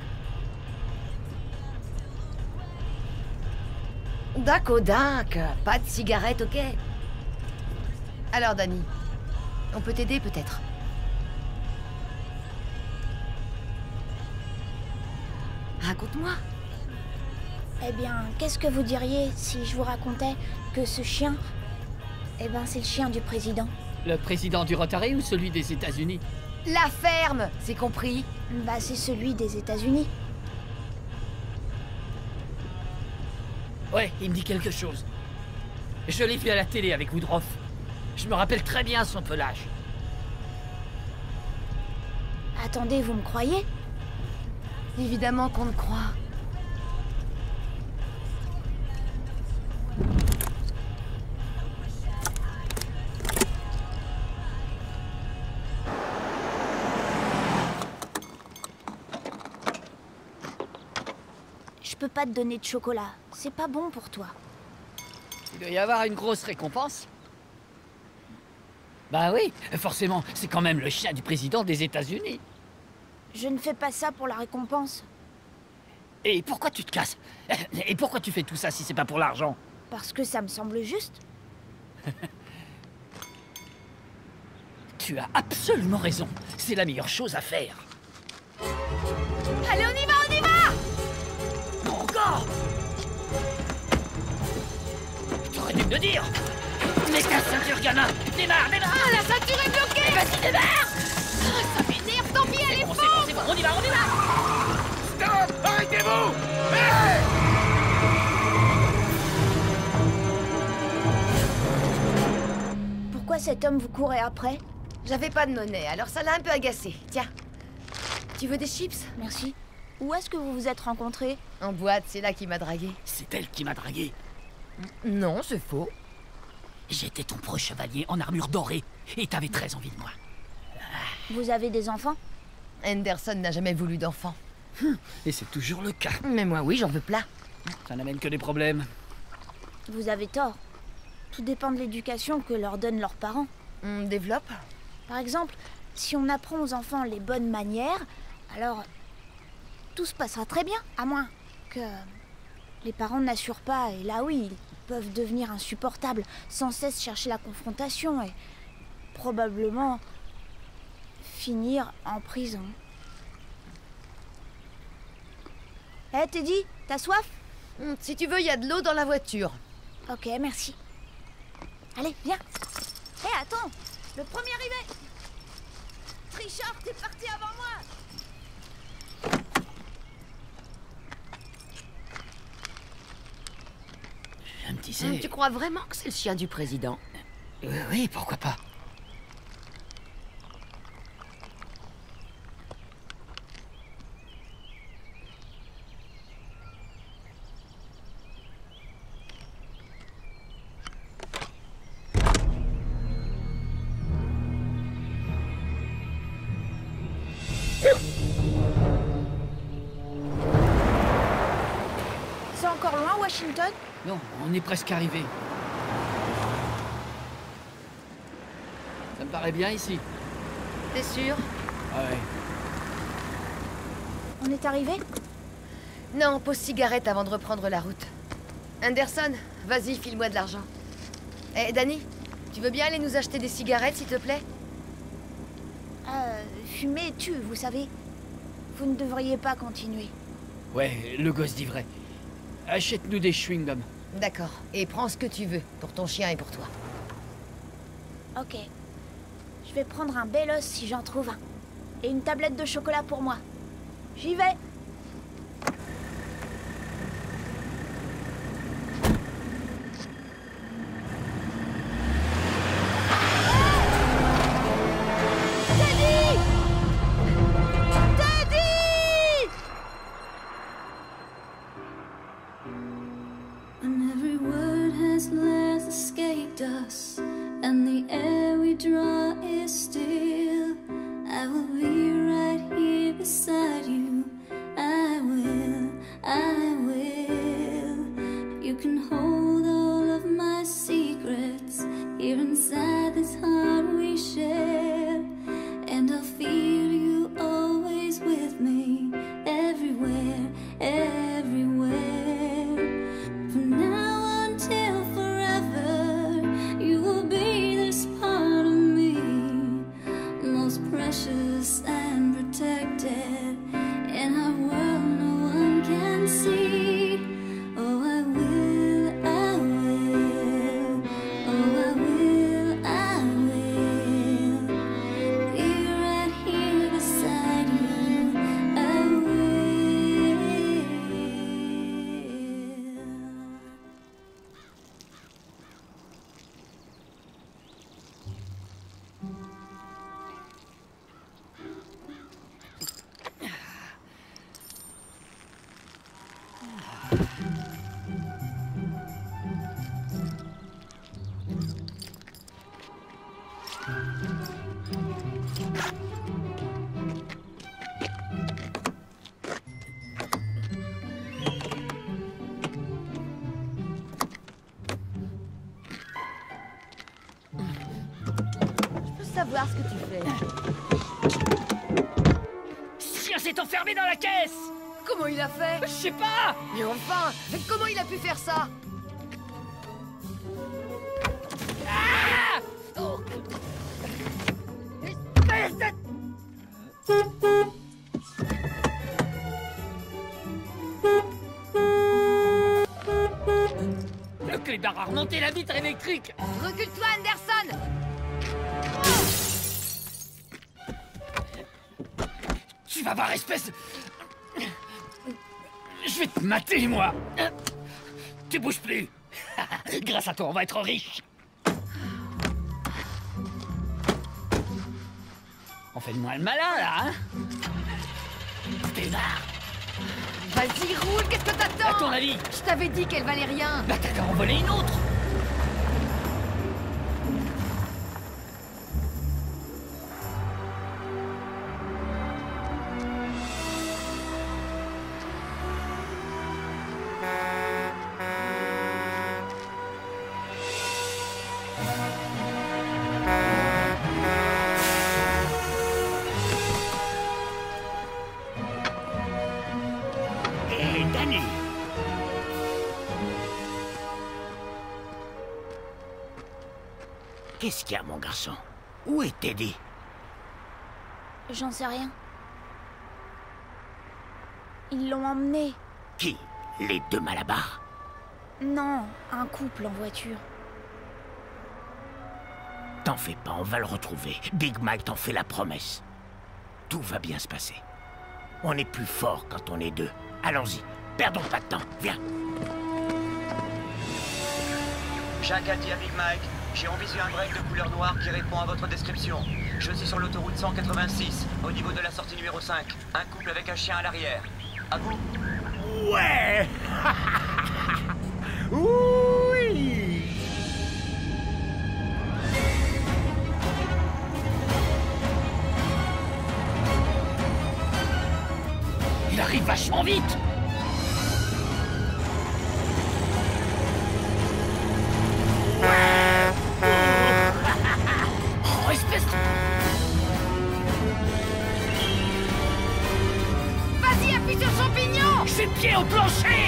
D'accord, dac. Pas de cigarette, ok Alors, Danny, on peut t'aider peut-être Raconte-moi. Eh bien, qu'est-ce que vous diriez si je vous racontais que ce chien... Eh ben, c'est le chien du président? Le président du Rotary ou celui des États-Unis? La ferme, c'est compris Bah, c'est celui des États-Unis. Ouais, il me dit quelque chose. Je l'ai vu à la télé avec Woodruff. Je me rappelle très bien son pelage. Attendez, vous me croyez? Évidemment qu'on te croit. Je peux pas te donner de chocolat. C'est pas bon pour toi. Il doit y avoir une grosse récompense. Bah oui, forcément, c'est quand même le chien du président des États-Unis. Je ne fais pas ça pour la récompense. Et pourquoi tu te casses? Et pourquoi tu fais tout ça si c'est pas pour l'argent? Parce que ça me semble juste. Tu as absolument raison. C'est la meilleure chose à faire. Allez, on y va, on y va Encore T'aurais dû me le dire Mets ta ceinture, gamin Démarre, démarre Ah, la ceinture est bloquée Vas-y, démarre Ah, Ça m'énerve, tant pis, elle est bon, c'est bon, c'est bon, on y va, on y va Stop Arrêtez-vous Hey Pourquoi cet homme vous courait après J'avais pas de monnaie, alors ça l'a un peu agacé. Tiens. Tu veux des chips Merci. Où est-ce que vous vous êtes rencontrés En boîte, c'est là qu'il m'a dragué. C'est elle qui m'a dragué. Non, c'est faux. J'étais ton proche chevalier en armure dorée et t'avais très envie de moi. Vous avez des enfants? Anderson n'a jamais voulu d'enfant. Et c'est toujours le cas. Mais moi, oui, j'en veux plein. Ça n'amène que des problèmes. Vous avez tort. Tout dépend de l'éducation que leur donnent leurs parents. On développe Par exemple, si on apprend aux enfants les bonnes manières, alors tout se passera très bien, à moins que Les parents n'assurent pas, et là oui, peuvent devenir insupportables, sans cesse chercher la confrontation et probablement finir en prison. Hé Teddy, t'as soif? Hmm, Si tu veux, il y a de l'eau dans la voiture. Ok, merci. Allez, viens. Hé, attends Le premier arrivé Trichard, t'es parti avant moi Hmm, Tu crois vraiment que c'est le chien du président? Euh, oui, pourquoi pas. On est presque arrivé. Ça me paraît bien ici. T'es sûr Ah ouais. On est arrivé Non, pause cigarette avant de reprendre la route. Anderson, vas-y, file-moi de l'argent. Eh, Danny, tu veux bien aller nous acheter des cigarettes, s'il te plaît? Euh, fumer tue, vous savez. Vous ne devriez pas continuer. Ouais, le gosse dit vrai. Achète-nous des chewing-gums. D'accord. Et prends ce que tu veux, pour ton chien et pour toi. Ok. Je vais prendre un bel os si j'en trouve un. Et une tablette de chocolat pour moi. J'y vais enfermé dans la caisse Comment il a fait Je sais pas Mais enfin comment il a pu faire ça Ah Oh. Le clébard a remonté la vitre électrique vais te mater, moi Tu bouges plus. Grâce à toi, on va être riche. On fait de moins le malin, là, hein. Clébard Vas-y, roule, qu'est-ce que t'attends? À ton avis. Je t'avais dit qu'elle valait rien. Bah t'as qu'à en voler une autre Qu'est-ce qu'il y a, mon garçon? Où est Teddy? J'en sais rien. Ils l'ont emmené. Qui? Les deux Malabar Non, un couple en voiture. T'en fais pas, on va le retrouver. Big Mike t'en fait la promesse. Tout va bien se passer. On est plus fort quand on est deux. Allons-y, perdons pas de temps, viens. Jacques a dit à Big Mike, j'ai en visu un break de couleur noire qui répond à votre description. Je suis sur l'autoroute 186, au niveau de la sortie numéro 5. Un couple avec un chien à l'arrière. À vous Ouais Oui Il arrive vachement vite pignon J'ai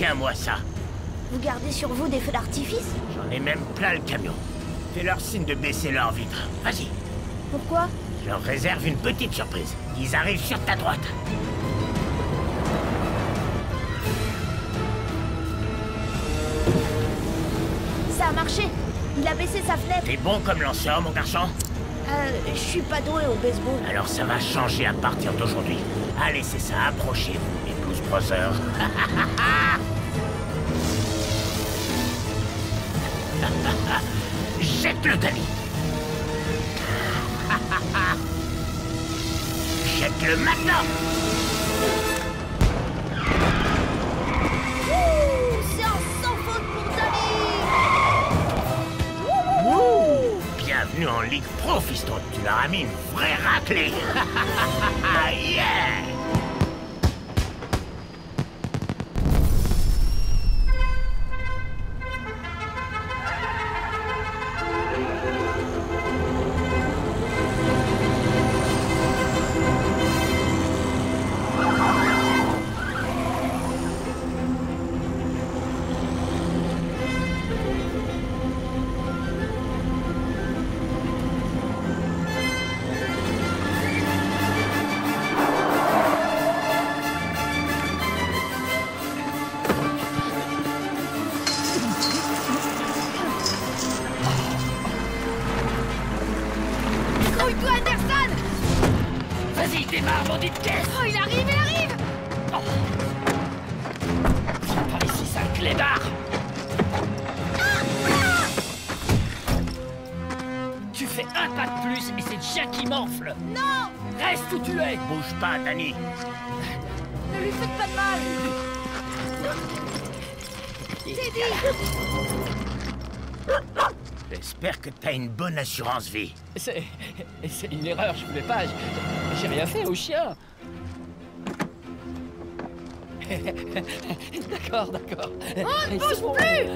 Tiens-moi ça. Vous gardez sur vous des feux d'artifice J'en ai même plein le camion. Fais-leur signe de baisser leur vitre. Vas-y. Pourquoi Je leur réserve une petite surprise. Ils arrivent sur ta droite. Ça a marché. Il a baissé sa fenêtre. T'es bon comme lanceur, mon garçon Euh, je suis pas doué au baseball. Alors ça va changer à partir d'aujourd'hui. Allez, c'est ça, approchez-vous, Jette-le, Danny Jette-le maintenant. Ouh, c'est un sans faute pour Danny Wouh Bienvenue en Ligue Pro, fiston. Tu leur as mis une vraie raclée. yeah t'as une bonne assurance vie. C'est. C'est une erreur, je voulais pas. J'ai rien fait au chien. d'accord, d'accord. On ne bouge bon. plus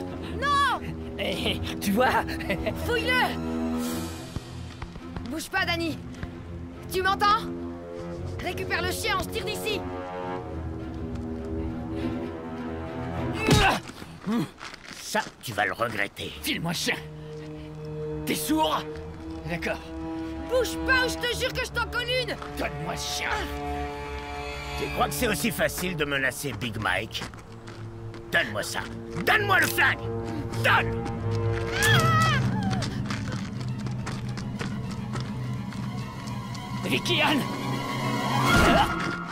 Non Eh, tu vois Fouille-le Bouge pas, Danny Tu m'entends Récupère le chien, on se tire d'ici Ça, tu vas le regretter. File-moi le chien T'es sourd D'accord. Bouge pas ou je te jure que je t'en colle une. Donne-moi ce chien. Tu crois que c'est aussi facile de menacer Big Mike Donne-moi ça. Donne-moi le flingue. Donne. Vicky Ann voulais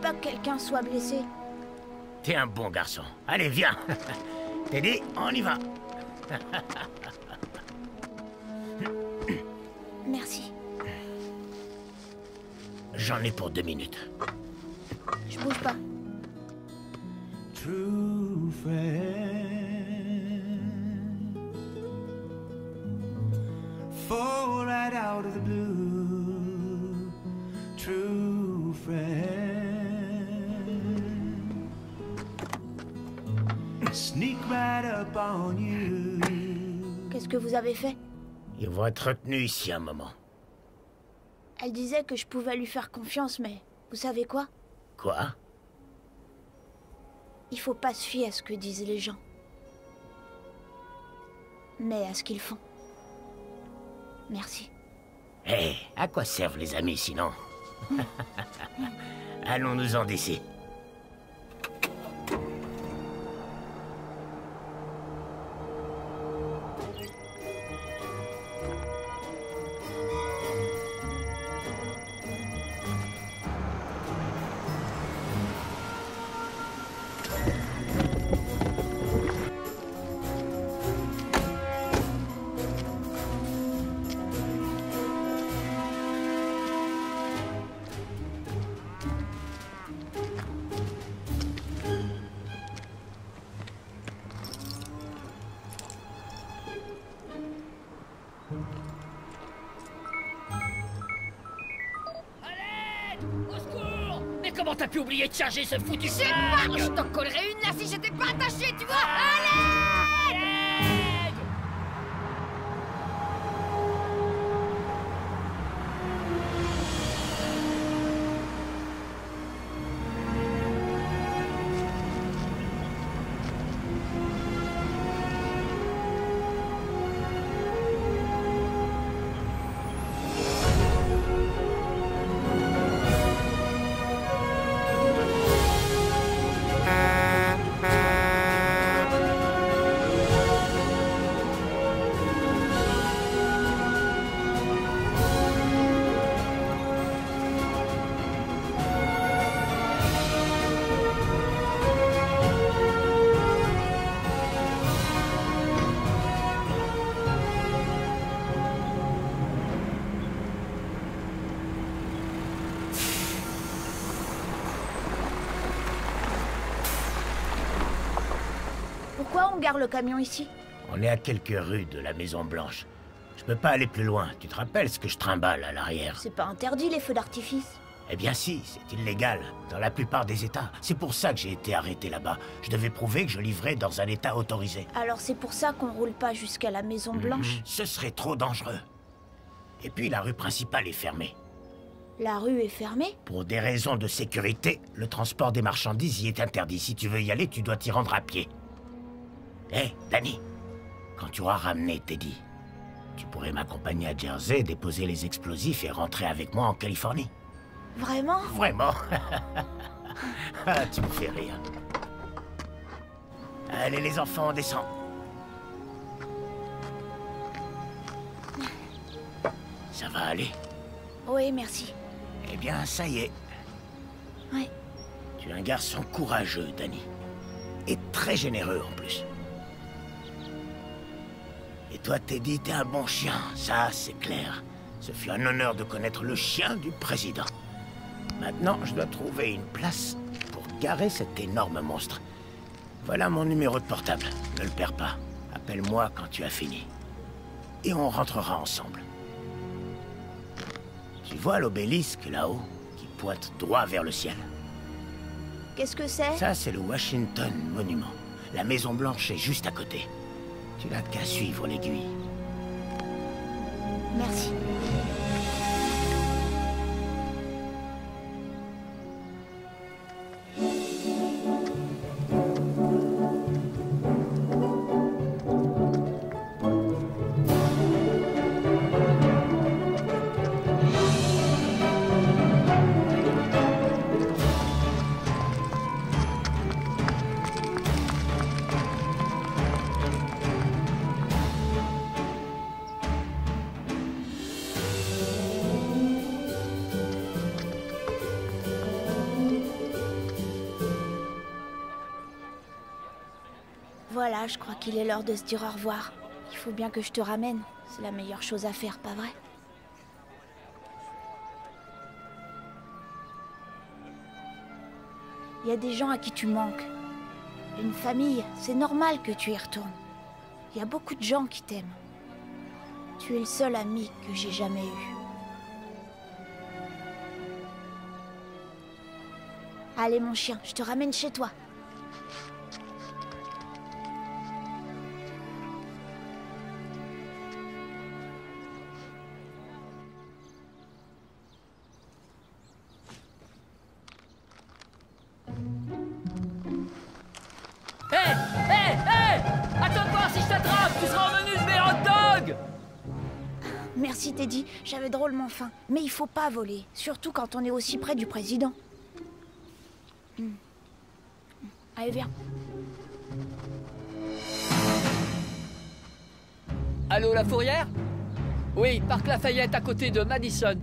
pas que quelqu'un soit blessé. T'es un bon garçon. Allez, viens. Teddy, on y va. Merci. J'en ai pour deux minutes. Je bouge pas. True friend. Que vous avez fait Ils vont être retenus ici un moment. Elle disait que je pouvais lui faire confiance, mais vous savez quoi? Quoi? Il faut pas se fier à ce que disent les gens. Mais à ce qu'ils font. Merci. Hé, à quoi servent les amis sinon? Allons-nous-en d'ici. Pu oublier de charger ce foutu sais pas Je t'en collerais une là si j'étais pas attaché, tu vois. Allez gare le camion ici On est à quelques rues de la Maison Blanche. Je peux pas aller plus loin. Tu te rappelles ce que je trimballe à l'arrière? C'est pas interdit les feux d'artifice. Eh bien si, c'est illégal, dans la plupart des États. C'est pour ça que j'ai été arrêté là-bas. Je devais prouver que je livrais dans un État autorisé. Alors c'est pour ça qu'on roule pas jusqu'à la Maison Blanche. Mhm. Ce serait trop dangereux. Et puis la rue principale est fermée. La rue est fermée? Pour des raisons de sécurité, le transport des marchandises y est interdit. Si tu veux y aller, tu dois t'y rendre à pied. Hé, Danny, quand tu auras ramené Teddy, tu pourrais m'accompagner à Jersey, déposer les explosifs et rentrer avec moi en Californie. Vraiment? Vraiment Ah, tu me fais rire. Allez les enfants, on descend. Ça va aller? Oui, merci. Eh bien, ça y est. Ouais. Tu es un garçon courageux, Danny. Et très généreux en plus. Toi, Teddy, t'es un bon chien, ça, c'est clair. Ce fut un honneur de connaître le chien du président. Maintenant, je dois trouver une place pour garer cet énorme monstre. Voilà mon numéro de portable. Ne le perds pas. Appelle-moi quand tu as fini. Et on rentrera ensemble. Tu vois l'obélisque là-haut, qui pointe droit vers le ciel Qu'est-ce que c'est? Ça, c'est le Washington Monument. La Maison Blanche est juste à côté. Tu n'as qu'à suivre l'aiguille. Merci. Qu'il est l'heure de se dire au revoir. Il faut bien que je te ramène. C'est la meilleure chose à faire, pas vrai? Il y a des gens à qui tu manques. Une famille, c'est normal que tu y retournes. Il y a beaucoup de gens qui t'aiment. Tu es le seul ami que j'ai jamais eu. Allez mon chien, je te ramène chez toi. Hé Hé Hé Attends de voir si je t'attrape Tu seras en menu de mes hot dogs Merci Teddy, j'avais drôlement faim. Mais il faut pas voler, surtout quand on est aussi près du président. Hmm. Allez, viens. Allô, la fourrière? Oui, Parc Lafayette à côté de Madison.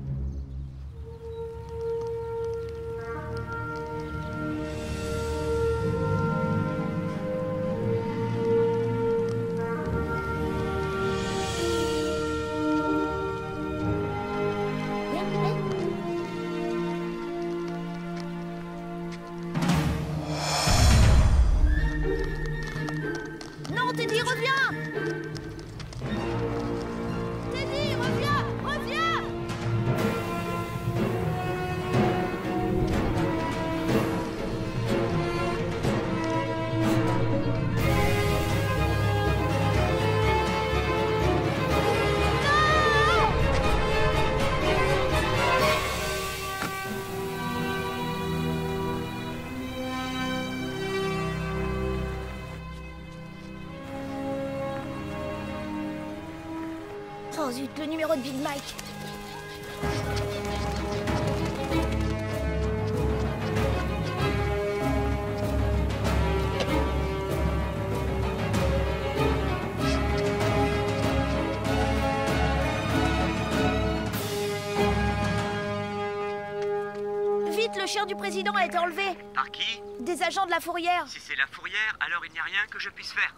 Agents de la fourrière Si c'est la fourrière, alors il n'y a rien que je puisse faire.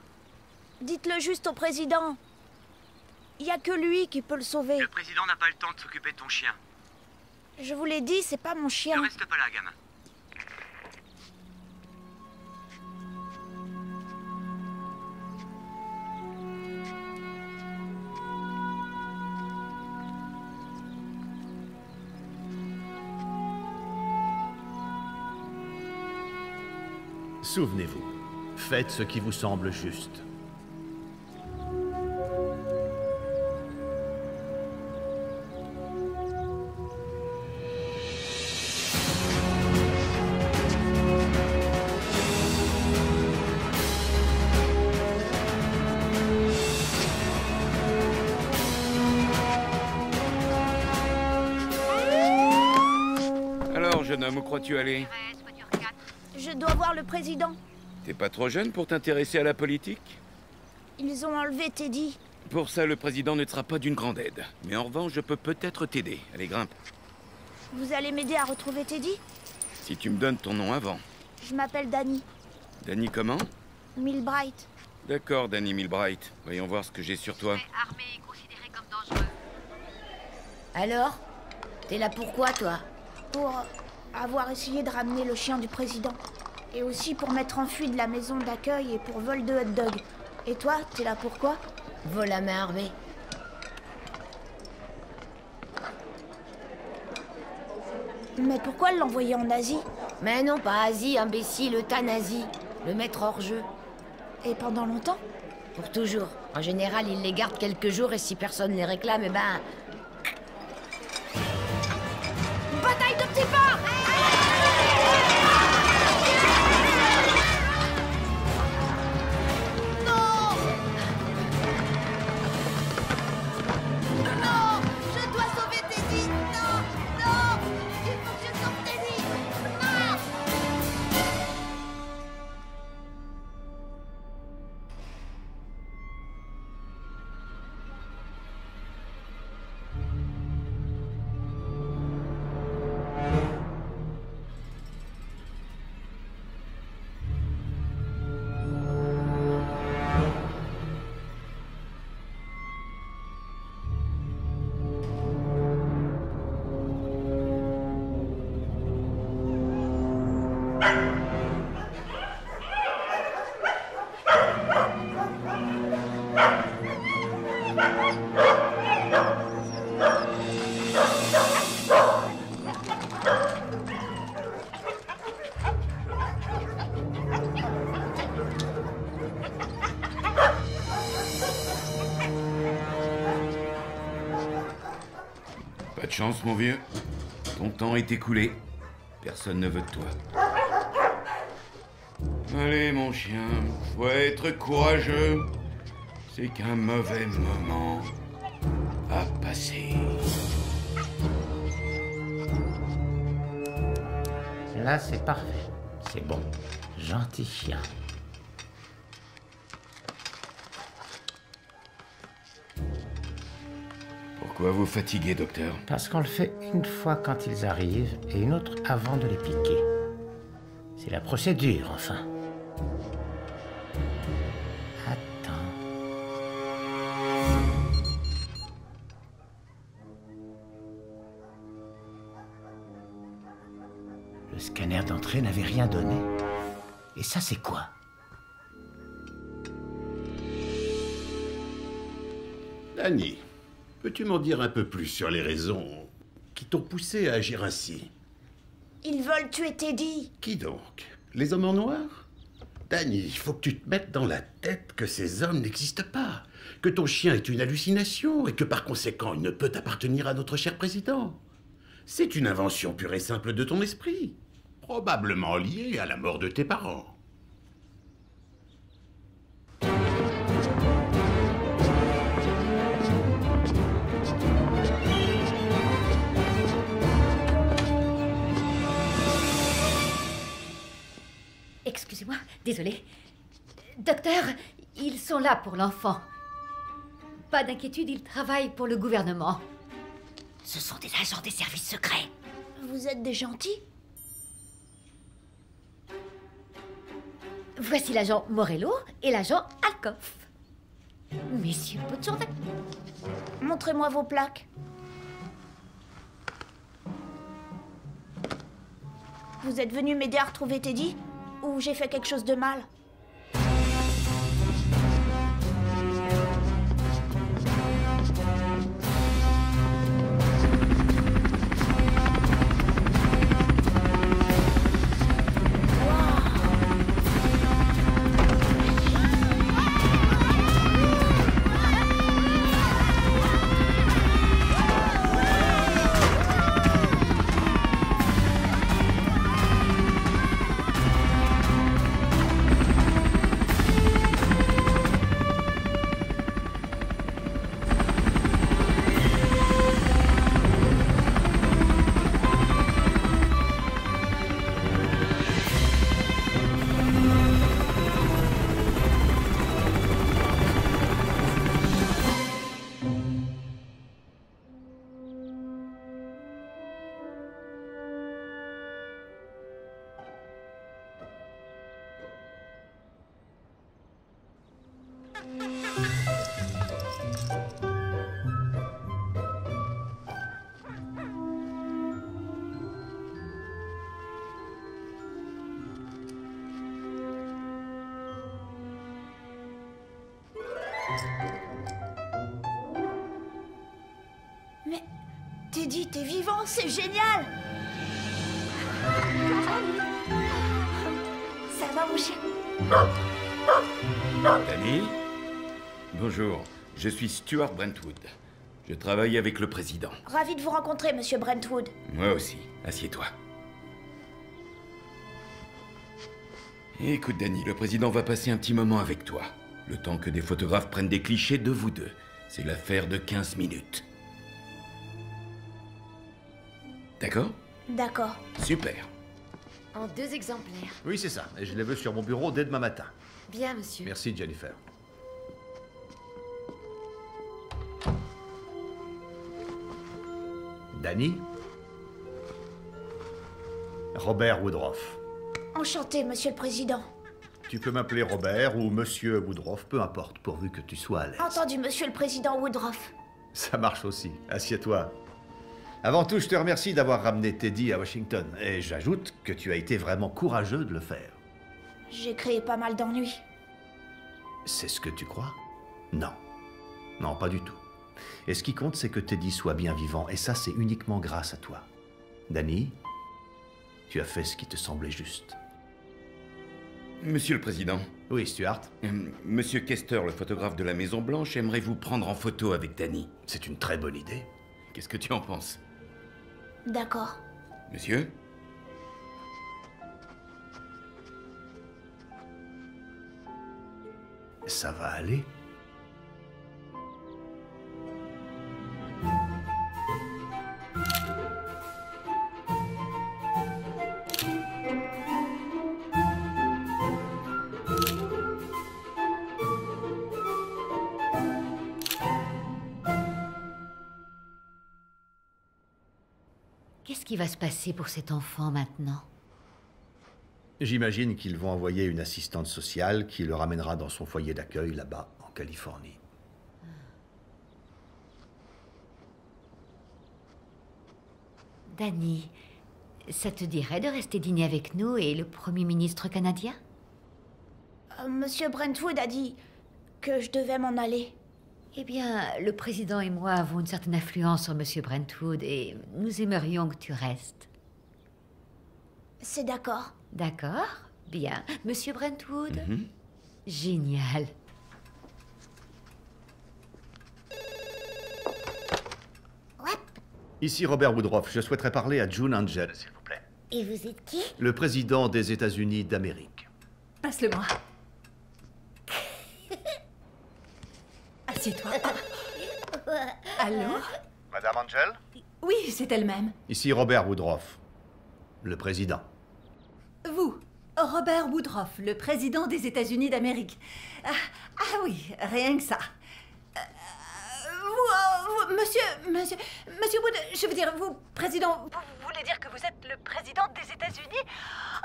Dites-le juste au président. Il y a que lui qui peut le sauver. Le président n'a pas le temps de s'occuper de ton chien. Je vous l'ai dit, c'est pas mon chien. Ne reste pas là, gamin. Souvenez-vous, faites ce qui vous semble juste. Président. T'es pas trop jeune pour t'intéresser à la politique? Ils ont enlevé Teddy. Pour ça, le président ne te sera pas d'une grande aide. Mais en revanche, je peux peut-être t'aider. Allez, grimpe. Vous allez m'aider à retrouver Teddy? Si tu me donnes ton nom avant. Je m'appelle Danny. Danny comment? Milbright. D'accord, Danny Milbright. Voyons voir ce que j'ai sur toi. Alors T'es là pourquoi, toi? Pour avoir essayé de ramener le chien du président. Et aussi pour mettre en fuite la maison d'accueil et pour vol de hot dog. Et toi, t'es là pourquoi Vol à main armée. Mais pourquoi l'envoyer en Asie? Mais non, pas Asie, imbécile, euthanasie. Le mettre hors jeu. Et pendant longtemps? Pour toujours. En général, ils les gardent quelques jours et si personne les réclame, eh ben. Mon vieux. Ton temps est écoulé. Personne ne veut de toi. Allez, mon chien, faut être courageux. C'est qu'un mauvais moment a passé. Là, c'est parfait. C'est bon. Gentil chien. Pourquoi vous fatiguez, docteur Parce qu'on le fait une fois quand ils arrivent et une autre avant de les piquer. C'est la procédure, enfin. Attends. Le scanner d'entrée n'avait rien donné. Et ça, c'est quoi? Danny, peux-tu m'en dire un peu plus sur les raisons qui t'ont poussé à agir ainsi? Ils veulent tuer Teddy. Qui donc? Les hommes en noir? Danny, il faut que tu te mettes dans la tête que ces hommes n'existent pas, que ton chien est une hallucination et que par conséquent il ne peut appartenir à notre cher président. C'est une invention pure et simple de ton esprit, probablement liée à la mort de tes parents. Excusez-moi, désolé. Docteur, ils sont là pour l'enfant. Pas d'inquiétude, ils travaillent pour le gouvernement. Ce sont des agents des services secrets. Vous êtes des gentils? Voici l'agent Morello et l'agent Alcoff. Messieurs, bonne journée. Montrez-moi vos plaques. Vous êtes venu m'aider à retrouver Teddy? Ou j'ai fait quelque chose de mal t'es vivant, c'est génial Ça va, mon chien Danny Bonjour, je suis Stuart Brentwood. Je travaille avec le président. Ravi de vous rencontrer, monsieur Brentwood. Moi aussi. Assieds-toi. Écoute, Danny, le président va passer un petit moment avec toi. Le temps que des photographes prennent des clichés de vous deux. C'est l'affaire de 15 minutes. D'accord D'accord. Super. En deux exemplaires. Oui, c'est ça. Et je les veux sur mon bureau dès demain matin. Bien, monsieur. Merci, Jennifer. Danny Robert Woodruff. Enchanté, monsieur le président. Tu peux m'appeler Robert ou Monsieur Woodruff, peu importe, pourvu que tu sois à l'aise. Entendu, monsieur le président Woodruff. Ça marche aussi. Assieds-toi. Avant tout, je te remercie d'avoir ramené Teddy à Washington. Et j'ajoute que tu as été vraiment courageux de le faire. J'ai créé pas mal d'ennuis. C'est ce que tu crois? Non. Non, pas du tout. Et ce qui compte, c'est que Teddy soit bien vivant, et ça, c'est uniquement grâce à toi. Danny, tu as fait ce qui te semblait juste. Monsieur le Président. Oui, Stuart. Euh, Monsieur Kester, le photographe de la Maison Blanche, aimerait vous prendre en photo avec Danny. C'est une très bonne idée. Qu'est-ce que tu en penses? D'accord. Monsieur Ça va aller qui va se passer pour cet enfant maintenant? J'imagine qu'ils vont envoyer une assistante sociale qui le ramènera dans son foyer d'accueil là-bas, en Californie. Danny, ça te dirait de rester dîner avec nous et le Premier ministre canadien? Euh, Monsieur Brentwood a dit que je devais m'en aller. Eh bien, le président et moi avons une certaine influence sur Monsieur Brentwood et nous aimerions que tu restes. C'est d'accord. D'accord Bien. Monsieur Brentwood? Mhm. Génial. Ici Robert Woodruff, je souhaiterais parler à June Angel, s'il vous plaît. Et vous êtes qui? Le président des États-Unis d'Amérique. Passe-le-moi. Assieds-toi. Allô? Madame Angel? Oui, c'est elle-même. Ici Robert Woodruff, le président. Vous, Robert Woodruff, le président des États-Unis d'Amérique. Ah, ah oui, rien que ça. Euh, vous, euh, vous, monsieur, monsieur, monsieur Wood, je veux dire, vous, président, vous voulez dire que vous êtes le président des États-Unis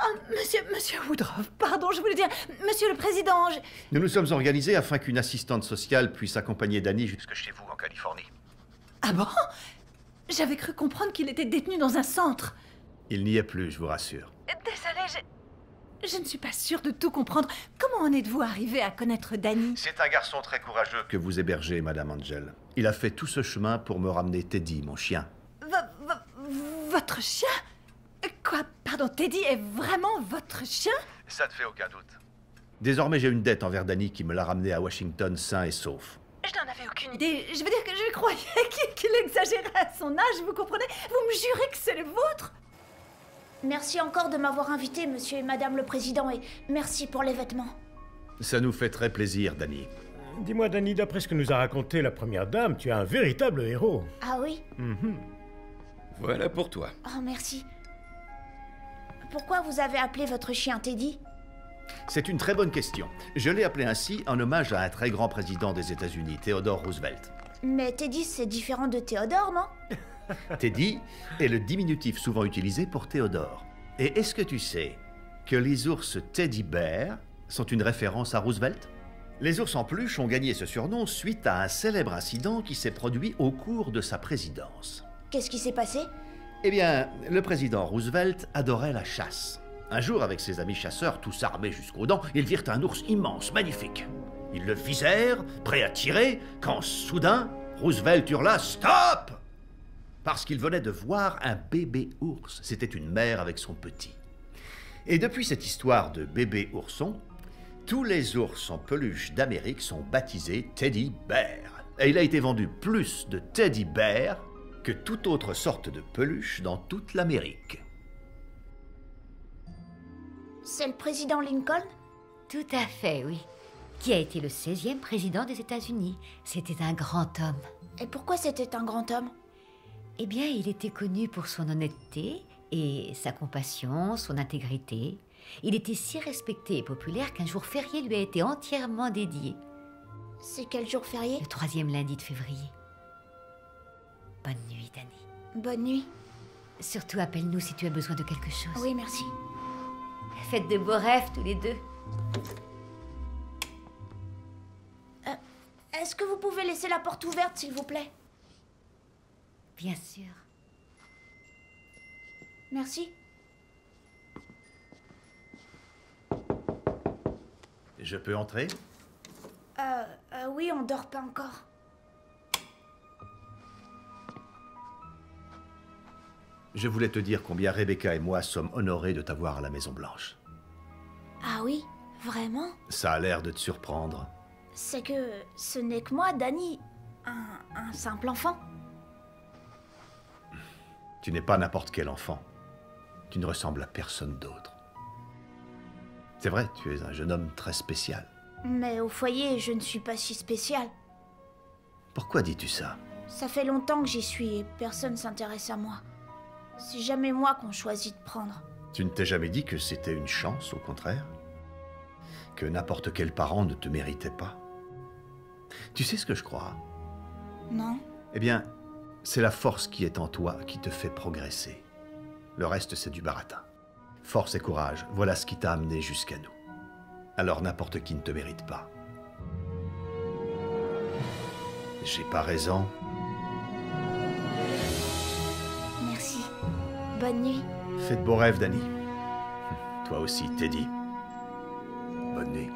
Oh, monsieur, monsieur Woodruff, pardon, je voulais dire, monsieur le président, je- Nous nous sommes organisés afin qu'une assistante sociale puisse accompagner Danny jusque chez vous en Californie. Ah bon? J'avais cru comprendre qu'il était détenu dans un centre. Il n'y est plus, je vous rassure. Désolée, je... Je ne suis pas sûre de tout comprendre. Comment en êtes-vous arrivé à connaître Danny? C'est un garçon très courageux que vous hébergez, Madame Angel. Il a fait tout ce chemin pour me ramener Teddy, mon chien. Votre chien? Quoi Pardon, Teddy est vraiment votre chien? Ça ne fait aucun doute. Désormais, j'ai une dette envers Danny qui me l'a ramené à Washington sain et sauf. Je n'en avais aucune idée. Je veux dire que je croyais qu'il exagérait à son âge, vous comprenez? Vous me jurez que c'est le vôtre? Merci encore de m'avoir invité, monsieur et madame le président, et merci pour les vêtements. Ça nous fait très plaisir, Danny. Dis-moi, Danny, d'après ce que nous a raconté la première dame, tu es un véritable héros. Ah oui? Mhm. Voilà pour toi. Oh, merci. Pourquoi vous avez appelé votre chien Teddy? C'est une très bonne question. Je l'ai appelé ainsi en hommage à un très grand président des États-Unis, Theodore Roosevelt. Mais Teddy, c'est différent de Théodore, non? Teddy est le diminutif souvent utilisé pour Théodore. Et est-ce que tu sais que les ours Teddy Bear sont une référence à Roosevelt? Les ours en peluche ont gagné ce surnom suite à un célèbre incident qui s'est produit au cours de sa présidence. Qu'est-ce qui s'est passé? Eh bien, le président Roosevelt adorait la chasse. Un jour, avec ses amis chasseurs, tous armés jusqu'aux dents, ils virent un ours immense, magnifique. Ils le visèrent, prêts à tirer, quand soudain, Roosevelt hurla Stop Parce qu'il venait de voir un bébé ours. C'était une mère avec son petit. Et depuis cette histoire de bébé ourson, tous les ours en peluche d'Amérique sont baptisés Teddy Bear. Et il a été vendu plus de Teddy Bear que toute autre sorte de peluche dans toute l'Amérique. C'est le président Lincoln? Tout à fait, oui. Qui a été le 16e président des États-Unis. C'était un grand homme. Et pourquoi c'était un grand homme? Eh bien, il était connu pour son honnêteté et sa compassion, son intégrité. Il était si respecté et populaire qu'un jour férié lui a été entièrement dédié. C'est quel jour férié? Le troisième lundi de février. Bonne nuit, Danny. Bonne nuit. Surtout appelle-nous si tu as besoin de quelque chose. Oui, merci. Faites de beaux rêves tous les deux. Euh, Est-ce que vous pouvez laisser la porte ouverte, s'il vous plaît? Bien sûr. Merci. Je peux entrer? Euh, euh, oui, on dort pas encore. Je voulais te dire combien Rebecca et moi sommes honorés de t'avoir à la Maison Blanche. Ah oui Vraiment? Ça a l'air de te surprendre. C'est que ce n'est que moi, Danny. Un, un simple enfant. Tu n'es pas n'importe quel enfant. Tu ne ressembles à personne d'autre. C'est vrai, tu es un jeune homme très spécial. Mais au foyer, je ne suis pas si spécial. Pourquoi dis-tu ça? Ça fait longtemps que j'y suis et personne s'intéresse à moi. C'est jamais moi qu'on choisit de prendre. Tu ne t'es jamais dit que c'était une chance, au contraire? Que n'importe quel parent ne te méritait pas? Tu sais ce que je crois? Non Eh bien, c'est la force qui est en toi qui te fait progresser. Le reste, c'est du baratin. Force et courage, voilà ce qui t'a amené jusqu'à nous. Alors n'importe qui ne te mérite pas. J'ai pas raison. Bonne nuit. Fais de beaux rêves, Danny. Toi aussi, Teddy. Bonne nuit.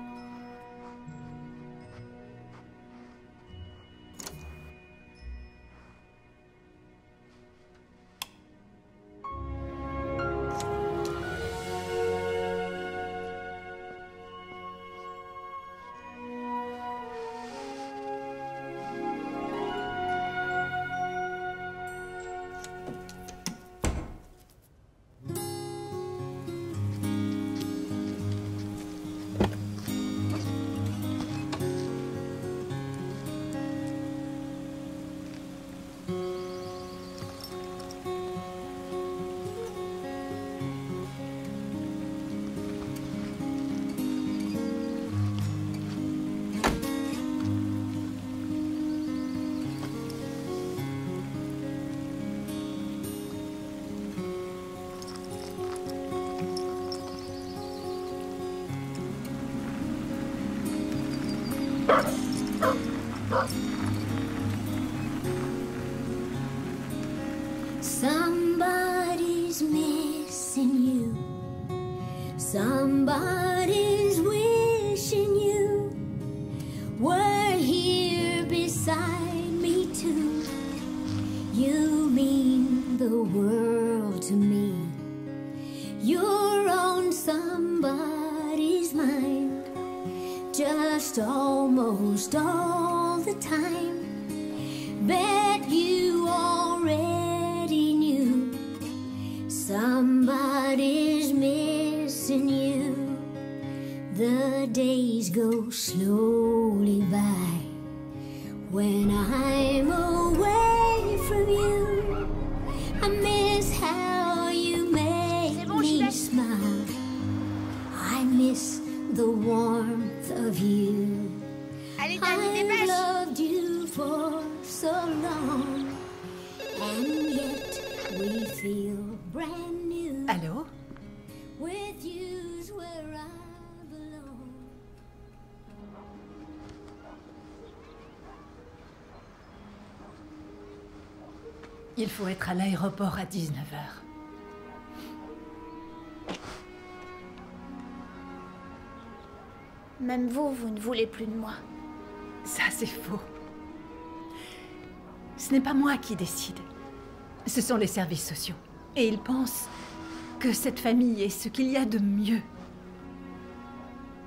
Faut être à l'aéroport à 19h. Même vous, vous ne voulez plus de moi. Ça, c'est faux. Ce n'est pas moi qui décide. Ce sont les services sociaux. Et ils pensent que cette famille est ce qu'il y a de mieux.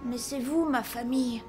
Mais c'est vous, ma famille.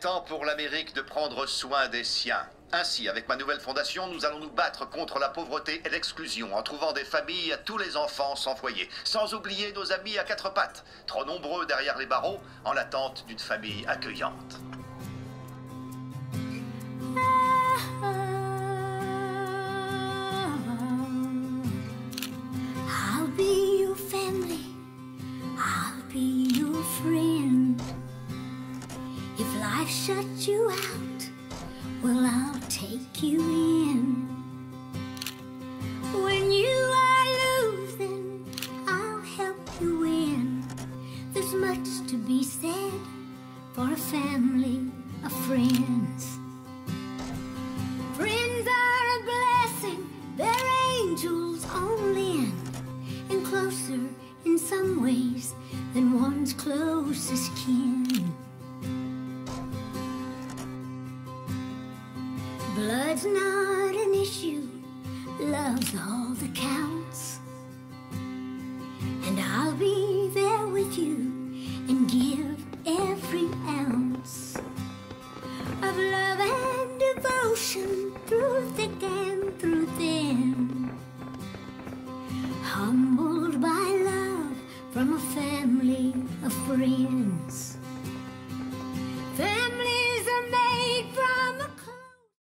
Temps pour l'Amérique de prendre soin des siens. Ainsi, avec ma nouvelle fondation, nous allons nous battre contre la pauvreté et l'exclusion en trouvant des familles à tous les enfants sans foyer, sans oublier nos amis à quatre pattes, trop nombreux derrière les barreaux, en attente d'une famille accueillante.